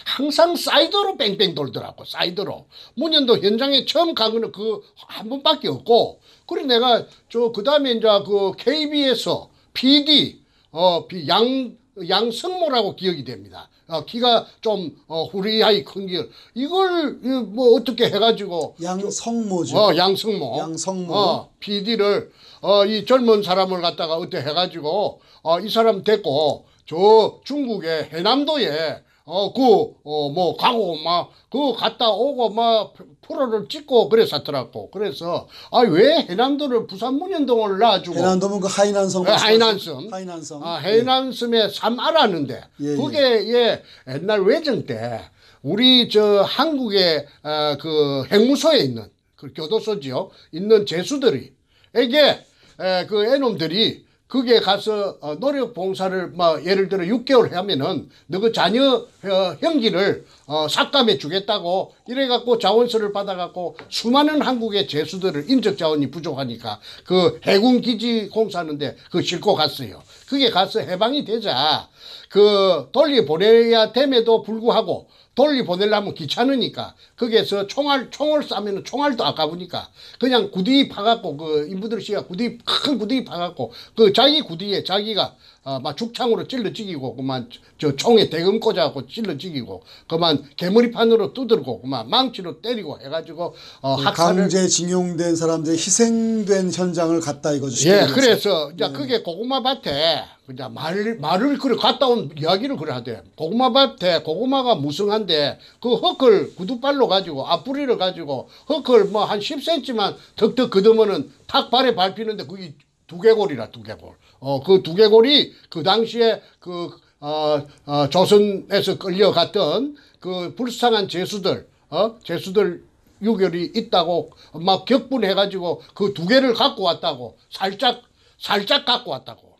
항상 사이드로 뺑뺑 돌더라고 사이드로 문현도 현장에 처음 간 거는 그 한 번밖에 없고 그리고 내가 저 그 다음에 이제 그 KBS에서 PD 어 양 양성모라고 기억이 됩니다. 어, 키가 좀 어, 후리하이 큰 길. 이걸 이, 뭐 어떻게 해가지고 양성모죠. 어, 양성모. 양성모. 어, PD를, 어, 이 젊은 사람을 갖다가 어떻게 해가지고, 어, 이 사람 됐고, 저 중국의 해남도에, 어, 그, 어, 뭐, 가고, 막, 그 갔다 오고, 막, 프로를 찍고 그랬었더라고. 그래서, 아, 왜 해남도를 부산 문현동을 놔주고. 해난도면 그 하이난성. 어, 하이난섬. 하이난성. 아, 해남섬에 삼 알았는데 예, 그게 예, 옛날 외정 때 우리 저 한국의 어, 그 핵무소에 있는 그 교도소지요 있는 제수들이 에게 에, 그 애놈들이 거기에 가서 어, 노력 봉사를 뭐 예를 들어 6개월 하면은 너그 자녀 어, 형기를 어, 삭감해 주겠다고 이래 갖고 자원서를 받아 갖고 수많은 한국의 제수들을 인적 자원이 부족하니까 그 해군 기지 공사하는데 그 싣고 갔어요. 그게 가서 해방이 되자 그 돌리 보내야 됨에도 불구하고 돌리 보내려면 귀찮으니까 거기에서 총알 총을 쏴면은 총알도 아까우니까 그냥 구디 파갖고 그 인부들 씨가 구디 큰 구디 파갖고 그 자기 구디에 자기가 어 막 죽창으로 찔러 죽이고 그만 저 총에 대금 꽂아갖고 찔러 죽이고 그만 개머리판으로 두들고 그만 망치로 때리고 해가지고 어 학살을 그 강제 징용된 사람들이 희생된 현장을 갔다 이거죠. 예. 그래서 이제 그게 고구마 밭에 이제 말 말을 그래 갔다 온 이야기를 그래 하대. 고구마 밭에 고구마가 무성한데 그 헛글 구두발로 가지고 앞부리를 가지고 헛글 뭐한 10cm만 덕덕 걷으면은 탁 발에 밟히는데 그게 두개골이라 두개골. 어 그 두개골이 그 당시에 그 어, 어, 조선에서 끌려갔던 그 불쌍한 제수들, 어, 제수들 유결이 있다고 막 격분해가지고 그 두 개를 갖고 왔다고 살짝 살짝 갖고 왔다고.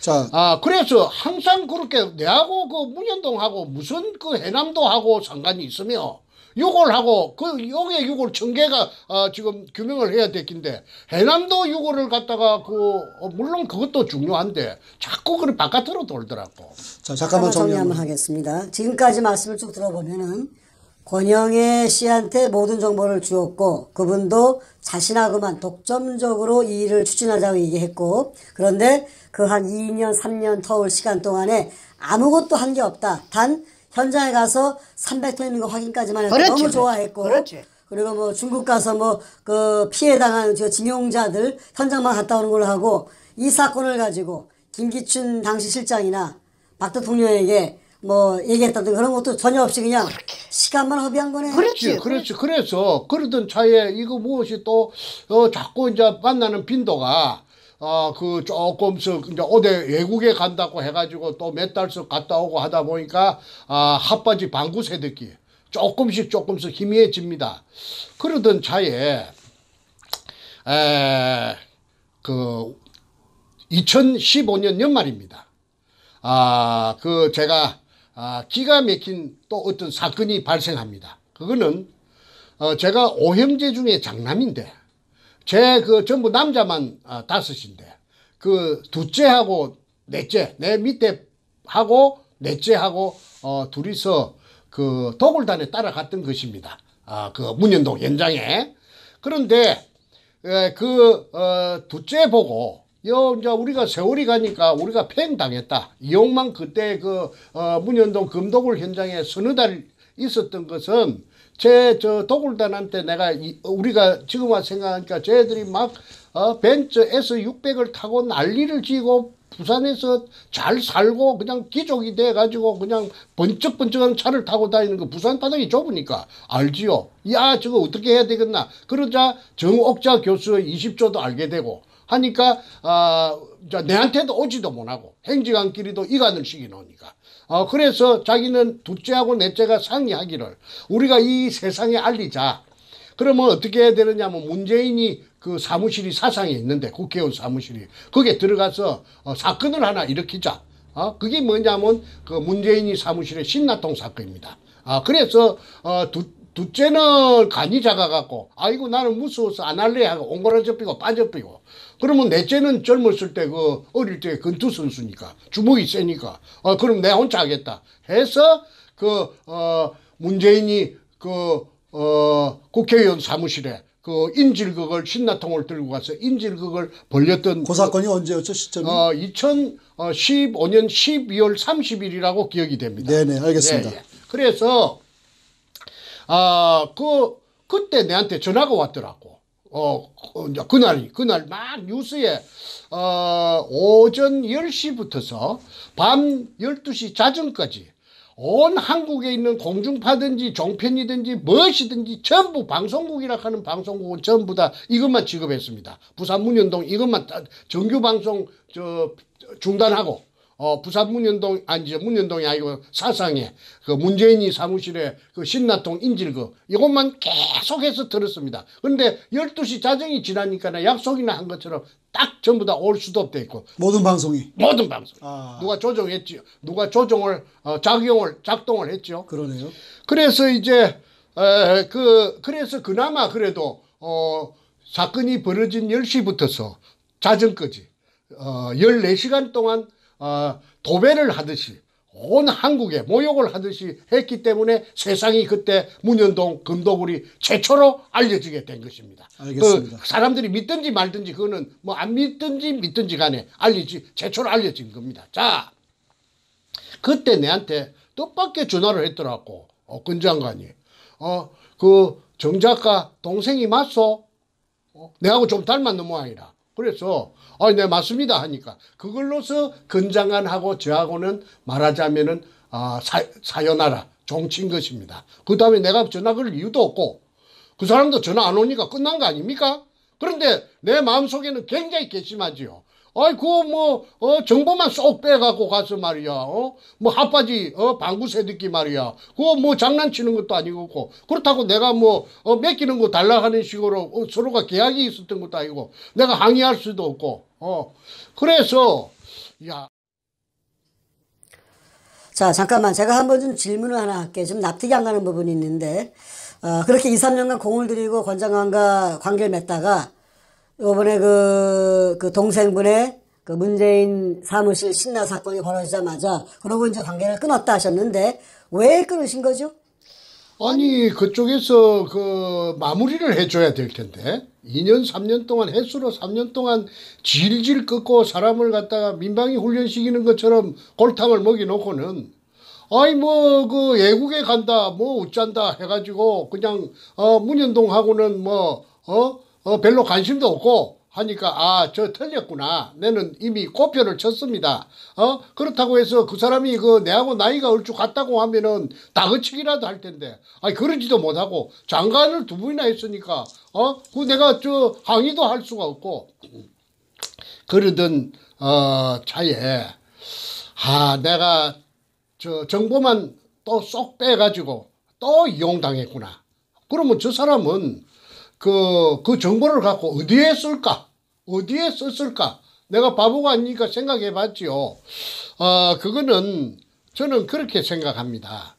자, 아 그래서 항상 그렇게 내하고 그 문현동하고 무슨 그 해남도하고 상관이 있으며 요걸 하고 그 요게 요걸 청계가 어, 지금 규명을 해야 됐긴데 해남도 요거를 갖다가 그 어, 물론 그것도 중요한데 자꾸 그걸 바깥으로 돌더라고. 자 잠깐만 정리 한번. 하겠습니다. 지금까지 말씀을 쭉 들어보면은 권영애 씨한테 모든 정보를 주었고 그분도 자신하고만 독점적으로 이 일을 추진하자고 얘기했고 그런데 그 한 2년 3년 터울 시간 동안에 아무것도 한 게 없다. 단 현장에 가서 300톤 있는 거 확인까지만 해도 그렇지, 너무. 좋아했고 그렇지. 그리고 뭐 중국 가서 뭐 그 피해 당한 저 징용자들 현장만 갔다 오는 걸로 하고 이 사건을 가지고 김기춘 당시 실장이나 박 대통령에게 뭐 얘기했다든 그런 것도 전혀 없이 그냥 시간만 허비한 거네. 그렇지. 그렇지. 그래서 그러던 차에 이거 무엇이 또 어, 자꾸 이제 만나는 빈도가 어, 그 조금씩 이제 어디 외국에 간다고 해가지고 또 몇 달씩 갔다 오고 하다 보니까 아 핫바지 방구 세대기 조금씩 조금씩 희미해집니다. 그러던 차에 에, 그 2015년 연말입니다. 아, 그 제가 아, 기가 막힌 또 어떤 사건이 발생합니다. 그거는 어, 제가 오형제 중에 장남인데 제 그 전부 남자만 아, 다섯인데 그 둘째하고 넷째 내 밑에 하고 넷째하고 어, 둘이서 그 도굴단에 따라갔던 것입니다. 아, 그 문현동 현장에 그런데 에, 그 어, 둘째 보고 여 이제 우리가 세월이 가니까 우리가 팽 당했다. 이용만 그때 그 어, 문현동 금도굴 현장에 서너 달 있었던 것은 제 저 도굴단한테 내가 이, 우리가 지금 와 생각하니까 쟤들이 막 어, 벤츠 S600을 타고 난리를 지고 부산에서 잘 살고 그냥 기족이 돼 가지고 그냥 번쩍번쩍한 차를 타고 다니는 거 부산 바닥이 좁으니까 알지요. 야 저거 어떻게 해야 되겠나. 그러자 정옥자 교수의 20조도 알게 되고 하니까 아 자, 내한테도 오지도 못하고 행지간끼리도 이간을 시키 놓으니까 어, 그래서 자기는 둘째하고 넷째가 상의하기를 우리가 이 세상에 알리자 그러면 어떻게 해야 되느냐면 문재인이 그 사무실이 사상에 있는데 국회의원 사무실이 거기에 들어가서 어, 사건을 하나 일으키자. 어, 그게 뭐냐면 그 문재인이 사무실의 신나통 사건입니다. 아 그래서 어, 두, 둘째는 간이 작아갖고 아이고 나는 무서워서 안 할래 하고 옹골어져삐고 빠져삐고 그러면 넷째는 젊었을 때 그 어릴 때 근투 선수니까 주먹이 세니까 어 그럼 내가 혼자 하겠다 해서 그 어 문재인이 그 어, 국회의원 사무실에 그 인질극을 신나통을 들고 가서 인질극을 벌렸던 그 사건이 언제였죠 시점이? 어, 2015년 12월 30일이라고 기억이 됩니다. 네네, 알겠습니다. 예, 예. 그래서 아, 그 그때 내한테 전화가 왔더라고. 어, 어, 이제 그날이 그날 막 뉴스에 어, 오전 10시부터서 밤 12시 자정까지 온 한국에 있는 공중파든지 종편이든지 무엇이든지 전부 방송국이라 하는 방송국은 전부 다 이것만 지급했습니다. 부산 문현동 이것만 다 정규 방송 저 중단하고 어 부산 문현동 아니 저 문현동이 아니고 사상에 그 문재인이 사무실에 그 신나통 인질그 이것만 계속해서 들었습니다. 그런데 12시 자정이 지나니까 약속이나 한 것처럼 딱 전부 다 올 수도 없대 있고 모든 방송이 모든 방송 아. 누가 조정했지요. 누가 조정을 어, 작용을 작동을 했죠. 그러네요. 그래서 이제 에, 그 그래서 그나마 그래도 어 사건이 벌어진 10시부터서 자정까지 어 14시간 동안 어 도배를 하듯이 온 한국에 모욕을 하듯이 했기 때문에 세상이 그때 문현동 금도굴이 최초로 알려지게 된 것입니다. 알겠습니다. 그 사람들이 믿든지 말든지 그거는 뭐 안 믿든지 믿든지 간에 알리지 최초로 알려진 겁니다. 자, 그때 내한테 뜻밖의 전화를 했더라고. 어, 근 장관이. 어, 그 정작가 동생이 맞소? 어, 내하고 좀 닮았는 모양이라. 그래서 아, 네 맞습니다 하니까 그걸로서 근 장관하고 저하고는 말하자면은 아, 사, 사연하라 종친 것입니다. 그 다음에 내가 전화 걸 이유도 없고 그 사람도 전화 안 오니까 끝난 거 아닙니까? 그런데 내 마음속에는 굉장히 괘씸하지요. 아이, 그거 뭐, 어, 정보만 쏙 빼갖고 가서 말이야, 어? 뭐, 핫바지, 어, 방구새 듣기 말이야. 그거 뭐 장난치는 것도 아니고, 그렇다고 내가 뭐, 어, 맡기는 거 달라 하는 식으로 어, 서로가 계약이 있었던 것도 아니고, 내가 항의할 수도 없고, 어. 그래서, 야, 자, 잠깐만. 제가 한번 좀 질문을 하나 할게요. 좀 납득이 안 가는 부분이 있는데, 어, 그렇게 2, 3년간 공을 들이고 권장관과 관계를 맺다가, 요번에 그, 그 동생분의 그 문재인 사무실 신나 사건이 벌어지자마자, 그러고 이제 관계를 끊었다 하셨는데, 왜 끊으신 거죠? 아니 그쪽에서 그 마무리를 해줘야 될 텐데 2년 3년 동안 횟수로 3년 동안 질질 끄고 사람을 갖다가 민방위 훈련시키는 것처럼 골탕을 먹여놓고는 아이 뭐 그 외국에 간다 뭐 어쩐다 해가지고 그냥 어 문현동하고는 뭐어 어, 별로 관심도 없고 하니까 아 저 틀렸구나. 내는 이미 고표를 쳤습니다. 어 그렇다고 해서 그 사람이 그 내하고 나이가 얼추 같다고 하면은 다그치기라도 할 텐데. 아니 그러지도 못하고 장관을 두 분이나 했으니까 어그 내가 저 항의도 할 수가 없고. 그러던 어 차에 아 내가 저 정보만 또 쏙 빼가지고 또 이용당했구나. 그러면 저 사람은 그, 그 정보를 갖고 어디에 쓸까? 어디에 썼을까? 내가 바보가 아니니까 생각해 봤지요. 어, 그거는 저는 그렇게 생각합니다.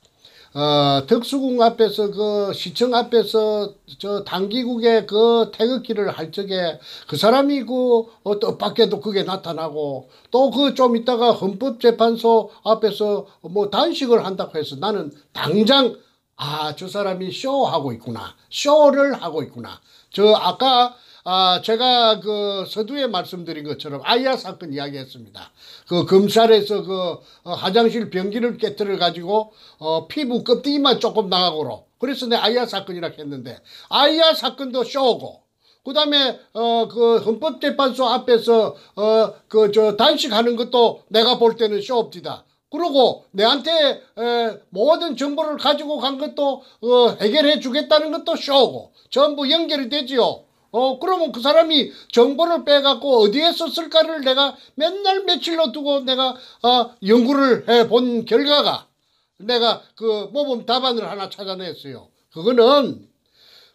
어, 덕수궁 앞에서 그 시청 앞에서 저 당기국의 그 태극기를 할 적에 그 사람이 그 어, 뜻밖에도 그게 나타나고 또 그좀 있다가 헌법재판소 앞에서 뭐 단식을 한다고 해서 나는 당장 아, 저 사람이 쇼하고 있구나. 쇼를 하고 있구나. 저 아까 아, 제가 그 서두에 말씀드린 것처럼 아이야 사건 이야기했습니다. 그 검찰에서 그 어, 화장실 변기를 깨뜨려 가지고 어, 피부 껍데기만 조금 나가고로 그래서 내 아이야 사건이라 했는데 아이야 사건도 쇼고 그다음에 어 그 헌법재판소 앞에서 어 그 저 단식하는 것도 내가 볼 때는 쇼업지다. 그러고 내한테 에, 모든 정보를 가지고 간 것도 어, 해결해 주겠다는 것도 쇼고 전부 연결이 되지요. 어 그러면 그 사람이 정보를 빼갖고 어디에 썼을까를 내가 맨날 며칠로 두고 내가 어, 연구를 해 본 결과가 내가 그 모범 답안을 하나 찾아냈어요. 그거는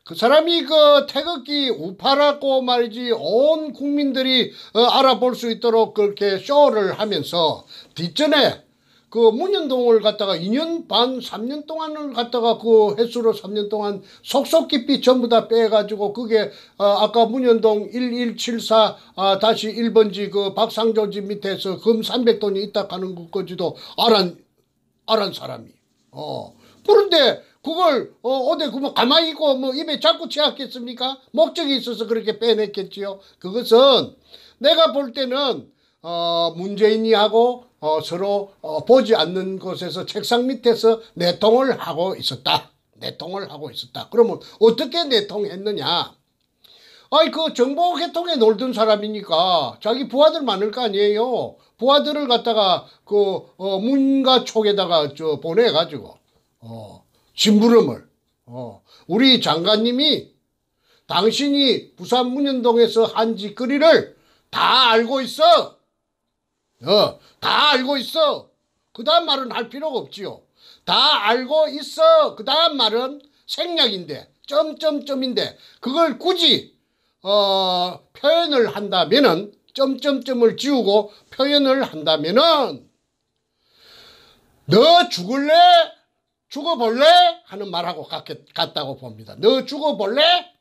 그 사람이 그 태극기 우파라고 말이지 온 국민들이 어, 알아볼 수 있도록 그렇게 쇼를 하면서 뒷전에 그 문현동을 갖다가 2년 반, 3년 동안을 갖다가 그 횟수로 3년 동안 속속 깊이 전부 다 빼가지고 그게 어, 아까 문현동 1174 아, 다시 1번지 그 박상조 집 밑에서 금 300돈이 있다 하는 것까지도 알한 알한 사람이. 어. 그런데 그걸 어 어디 그뭐 가만히 있고 뭐 입에 자꾸 채웠겠습니까? 목적이 있어서 그렇게 빼냈겠지요. 그것은 내가 볼 때는 어 문재인이 하고 어 서로 어 보지 않는 곳에서 책상 밑에서 내통을 하고 있었다. 내통을 하고 있었다. 그러면 어떻게 내통했느냐? 아이 그 정보 개통에 놀던 사람이니까 자기 부하들 많을 거 아니에요. 부하들을 갖다가 그 어, 문가 촉에다가 저 보내가지고 어 심부름을 어 우리 장관님이 당신이 부산 문현동에서 한 짓거리를 다 알고 있어. 어, 다 알고 있어. 그 다음 말은 할 필요가 없지요. 다 알고 있어. 그 다음 말은 생략인데, 점점점인데, 그걸 굳이, 어, 표현을 한다면은, 점점점을 지우고 표현을 한다면은, 너 죽을래? 죽어볼래? 하는 말하고 같겠, 같다고 봅니다. 너 죽어볼래?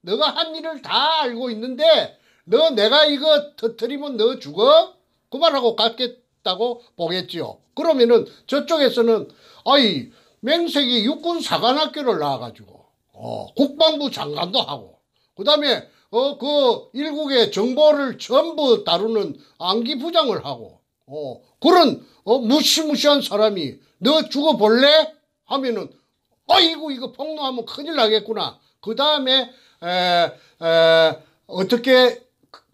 너가 한 일을 다 알고 있는데, 너 내가 이거 터트리면 너 죽어? 그 말하고 같겠다고 보겠지요. 그러면은 저쪽에서는 아이 맹색이 육군 사관학교를 나와가지고 어, 국방부 장관도 하고 그다음에 어 그 일국의 정보를 전부 다루는 안기 부장을 하고 어 그런 어 무시무시한 사람이 너 죽어볼래 하면은 아이고 이거 폭로하면 큰일 나겠구나. 그 다음에 에 어떻게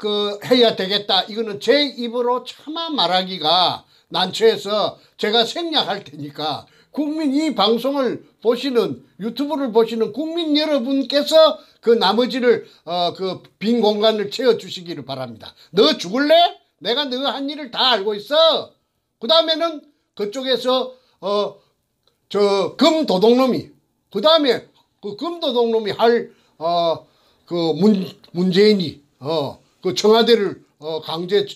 그 해야 되겠다. 이거는 제 입으로 차마 말하기가 난처해서 제가 생략할 테니까 국민 이 방송을 보시는 유튜브를 보시는 국민 여러분께서 그 나머지를 어 그 빈 공간을 채워 주시기를 바랍니다. 너 죽을래? 내가 너 한 일을 다 알고 있어. 그 다음에는 그쪽에서 어 저 금도둑놈이 그 다음에 그 금도둑놈이 할 어 그 문 문재인이 어 그 청와대를 어 강제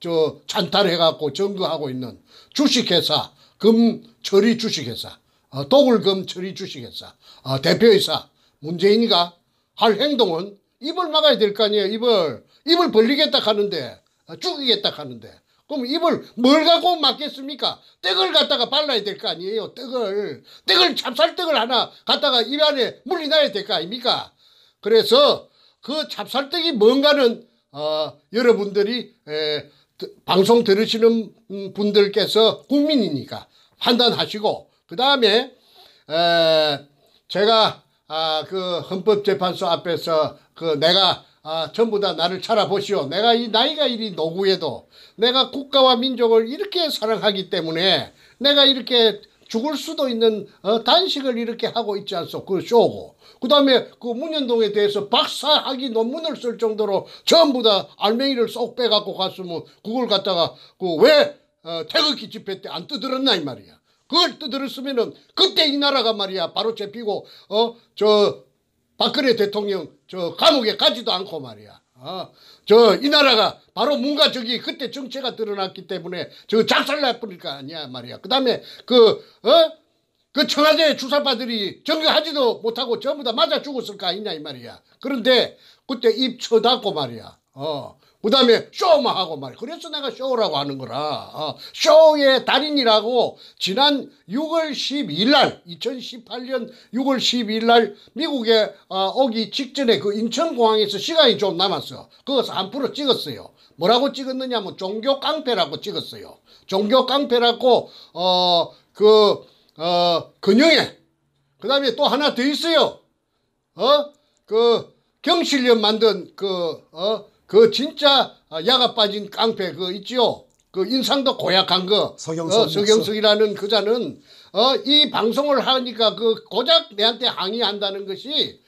저 찬탈해 갖고 점거하고 있는 주식회사 금 처리 주식회사 어, 도굴금 처리 주식회사 어, 대표이사 문재인이가 할 행동은 입을 막아야 될 거 아니에요 입을 입을 벌리겠다 하는데 어, 죽이겠다 하는데 그럼 입을 뭘 갖고 막겠습니까? 떡을 갖다가 발라야 될 거 아니에요 떡을 떡을 찹쌀떡을 하나 갖다가 입 안에 물이 나야 될 거 아닙니까? 그래서 그 찹쌀떡이 뭔가는 어, 여러분들이 에, 드- 방송 들으시는 음, 분들께서 국민이니까 판단하시고 그 다음에 제가 아, 그 헌법재판소 앞에서 그 내가 아, 전부 다 나를 찾아보시오. 내가 이 나이가 이리 노구해도 내가 국가와 민족을 이렇게 사랑하기 때문에 내가 이렇게 죽을 수도 있는 어, 단식을 이렇게 하고 있지 않소. 그 쇼고. 그 다음에 그 문현동에 대해서 박사학위 논문을 쓸 정도로 전부 다 알맹이를 쏙 빼갖고 갔으면 그걸 갖다가 그왜 어, 태극기 집회 때안 떠들었나 이 말이야. 그걸 떠들었으면은 그때 이 나라가 말이야 바로 잡히고 어 저 박근혜 대통령 저 감옥에 가지도 않고 말이야. 어, 저이 나라가 바로 뭔가 저기 그때 정체가 드러났기 때문에 저 작살 날 뻔일 거 아니야 말이야. 그다음에 그 어? 그 청와대 주사파들이 정교하지도 못하고 전부 다 맞아 죽었을 거 아니냐 이 말이야. 그런데 그때 입 쳐닫고 말이야. 어. 그 다음에 쇼만 하고 말이야. 그래서 내가 쇼라고 하는 거라. 어. 쇼의 달인이라고 지난 6월 12일 날, 2018년 6월 12일 날 미국에 어, 오기 직전에 그 인천공항에서 시간이 좀 남았어. 그것을 한 프로 찍었어요. 뭐라고 찍었느냐 면 종교 깡패라고 찍었어요. 종교 깡패라고, 어, 그, 어, 근영에. 그 다음에 또 하나 더 있어요. 어? 그 경실련 만든 그, 어? 그 진짜 야가 빠진 깡패 그 있지요? 그 인상도 고약한 거. 서경석 어, 서경석이라는 그자는 어, 이 방송을 하니까 그 고작 내한테 항의한다는 것이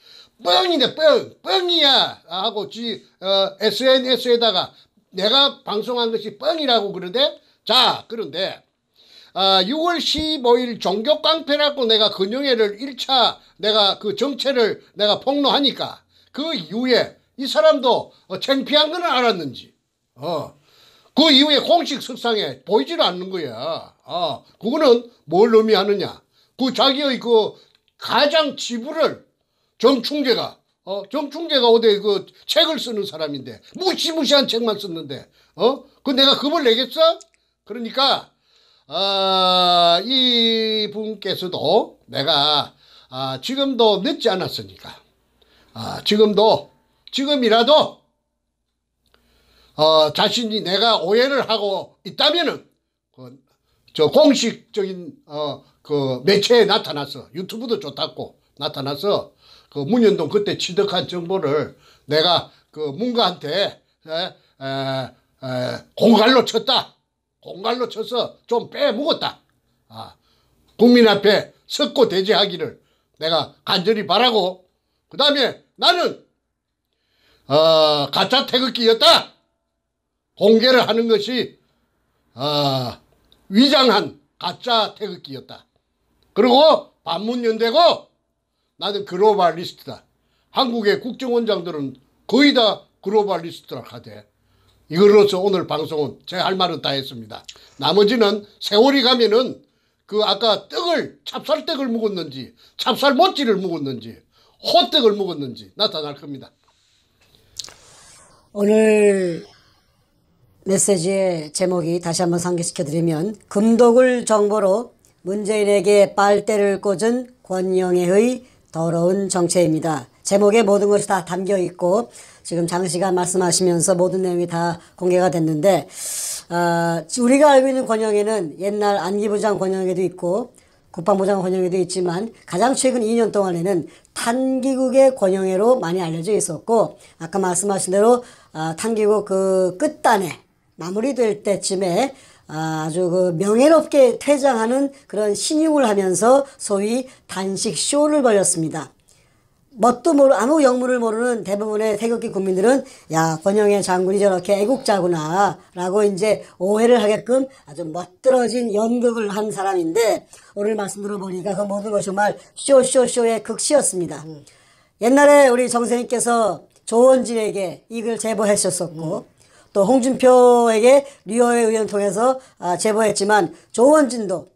뻥이네 뻥 뻥이야 하고 지 어, SNS에다가 내가 방송한 것이 뻥이라고 그러대 자 그런데 아, 6월 15일 종교 깡패라고 내가 근영회를 1차 내가 그 정체를 내가 폭로하니까 그 이후에 이 사람도 어, 창피한 거는 알았는지 어. 그 이후에 공식 석상에 보이질 않는 거야. 어. 그거는 뭘 의미하느냐. 그 자기의 그 가장 지부를 정충재가 어 정충재가 어디 그 책을 쓰는 사람인데 무시무시한 책만 썼는데 어그 내가 겁을 내겠어? 그러니까 아, 이 분께서도 내가 아, 지금도 늦지 않았으니까 아, 지금도 지금이라도 어, 자신이 내가 오해를 하고 있다면은 그, 저 공식적인 어, 그 매체에 나타나서 유튜브도 좋다고 나타나서 그 문현동 그때 취득한 정보를 내가 그 문가한테 에, 에, 에, 공갈로 쳤다. 공갈로 쳐서 좀 빼먹었다. 아, 국민 앞에 석고 대제하기를 내가 간절히 바라고 그 다음에 나는 어, 가짜 태극기였다. 공개를 하는 것이 어, 위장한 가짜 태극기였다. 그리고 반문연대고 나는 글로벌리스트다. 한국의 국정원장들은 거의 다 글로벌리스트라 하대. 이걸로서 오늘 방송은 제가 할 말은 다 했습니다. 나머지는 세월이 가면은 그 아까 떡을 찹쌀떡을 묵었는지 찹쌀 모찌를 묵었는지 호떡을 묵었는지 나타날 겁니다. 오늘 메시지의 제목이 다시 한번 상기시켜드리면 금독을 정보로 문재인에게 빨대를 꽂은 권영애의 더러운 정체입니다. 제목에 모든 것이 다 담겨 있고 지금 장시간 말씀하시면서 모든 내용이 다 공개가 됐는데 아, 우리가 알고 있는 권영애는 옛날 안기부장 권영애도 있고 국방부장 권영애도 있지만 가장 최근 2년 동안에는 탄기국의 권영애로 많이 알려져 있었고 아까 말씀하신 대로 아, 탄기국 그 끝단에 마무리될 때쯤에 아, 아주 그 명예롭게 퇴장하는 그런 신용을 하면서 소위 단식 쇼를 벌였습니다. 뭣도 모르 아무 영문을 모르는 대부분의 태극기 국민들은 야 권영애 장군이 저렇게 애국자구나라고 이제 오해를 하게끔 아주 멋들어진 연극을 한 사람인데 오늘 말씀 들어보니까 그 모든 것이 정말 쇼쇼쇼의 극시였습니다. 옛날에 우리 정선생님께서 조원진에게 이걸 제보하셨었고 또 홍준표에게 리오의 의원 통해서 아, 제보했지만 조원진도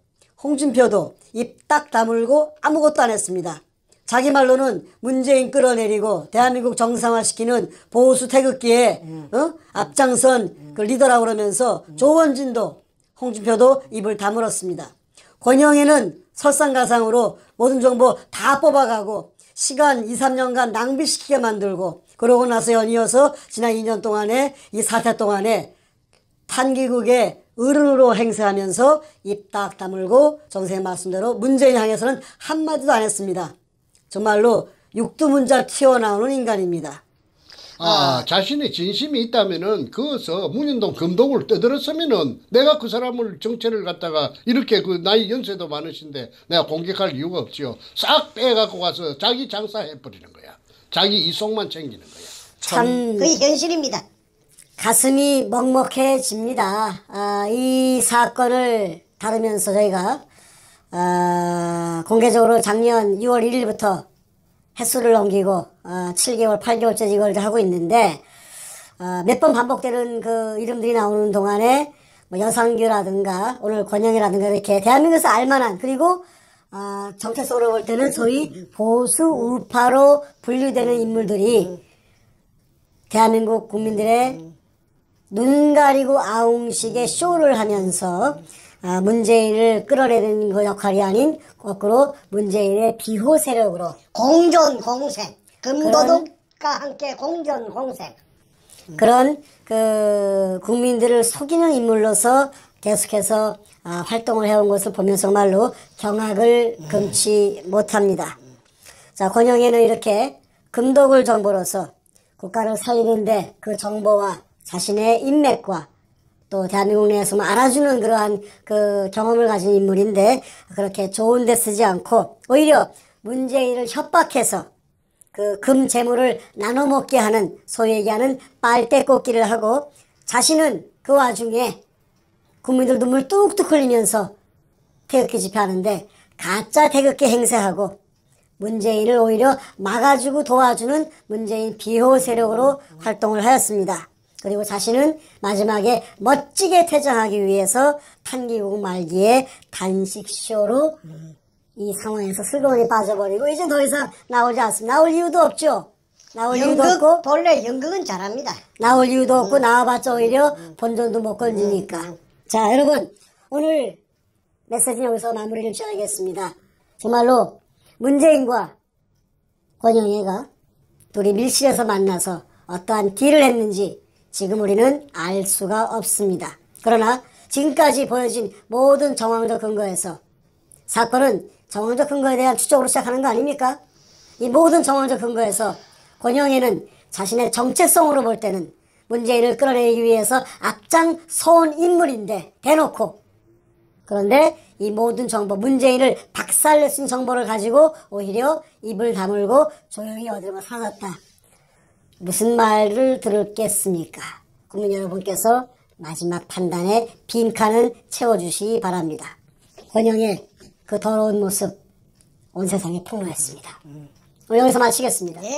홍준표도 입 딱 다물고 아무것도 안 했습니다. 자기 말로는 문재인 끌어내리고 대한민국 정상화시키는 보수 태극기에 어? 앞장선 그 리더라고 그러면서 조원진도 홍준표도 입을 다물었습니다. 권영애는 설상가상으로 모든 정보 다 뽑아가고 시간 2, 3년간 낭비시키게 만들고 그러고 나서 연이어서 지난 2년 동안에 이 사태 동안에 탄기국의 어른으로 행세하면서 입 딱 다물고 정선생 말씀대로 문재인 향해서는 한마디도 안 했습니다. 정말로 육두문자 튀어나오는 인간입니다. 아, 자신의 진심이 있다면은 그것서 문인동 금독을 떠들었으면은 내가 그 사람을 정체를 갖다가 이렇게 그 나이 연세도 많으신데 내가 공격할 이유가 없지요. 싹 빼갖고 가서 자기 장사해 버리는 거야. 자기 이속만 챙기는 거야. 참 그게 현실입니다. 가슴이 먹먹해집니다. 아, 이 사건을 다루면서 저희가 어, 공개적으로 작년 6월 1일부터 횟수를 넘기고 어, 7개월, 8개월째 이걸 하고 있는데 어, 몇 번 반복되는 그 이름들이 나오는 동안에 뭐 여상규라든가 오늘 권영이라든가 이렇게 대한민국에서 알만한 그리고 아, 정체성으로 볼 때는 소위 보수 우파로 분류되는 인물들이 대한민국 국민들의 눈 가리고 아웅식의 쇼를 하면서 아, 문재인을 끌어내는 그 역할이 아닌 거꾸로 문재인의 비호 세력으로 공존 공생. 금도덕과 함께 공존 공생. 그런 그 국민들을 속이는 인물로서 계속해서 아, 활동을 해온 것을 보면서 정말로 경악을 금치 못합니다. 자, 권영애는 이렇게 금독을 정보로서 국가를 살리는데 그 정보와 자신의 인맥과 또 대한민국 내에서 알아주는 그러한 그 경험을 가진 인물인데 그렇게 좋은 데 쓰지 않고 오히려 문재인을 협박해서 그 금 재물을 나눠 먹게 하는 소위 얘기하는 빨대 꽂기를 하고 자신은 그 와중에 국민들 눈물 뚝뚝 흘리면서 태극기 집회하는데 가짜 태극기 행세하고 문재인을 오히려 막아주고 도와주는 문재인 비호 세력으로 활동을 하였습니다. 그리고 자신은 마지막에 멋지게 퇴장하기 위해서 탄기국 말기에 단식쇼로 이 상황에서 슬그머니 빠져버리고 이제 더 이상 나오지 않습니다. 나올 이유도 없죠. 나올 이유도 연극 없고 본래 연극은 잘합니다. 나올 이유도 없고 나와봤자 오히려 본전도 못 건지니까. 자, 여러분 오늘 메시지 여기서 마무리를 지어야겠습니다. 정말로 문재인과 권영애가 둘이 밀실에서 만나서 어떠한 딜을 했는지 지금 우리는 알 수가 없습니다. 그러나 지금까지 보여진 모든 정황적 근거에서 사건은 정황적 근거에 대한 추적으로 시작하는 거 아닙니까? 이 모든 정황적 근거에서 권영애는 자신의 정체성으로 볼 때는 문재인을 끌어내기 위해서 앞장 서온 인물인데 대놓고 그런데 이 모든 정보 문재인을 박살낼 수 있는 정보를 가지고 오히려 입을 다물고 조용히 어디로 사놨다. 무슨 말을 들었겠습니까? 국민 여러분께서 마지막 판단에 빈칸은 채워주시기 바랍니다. 권영의 그 더러운 모습 온 세상에 폭로했습니다. 오늘 여기서 마치겠습니다. 예.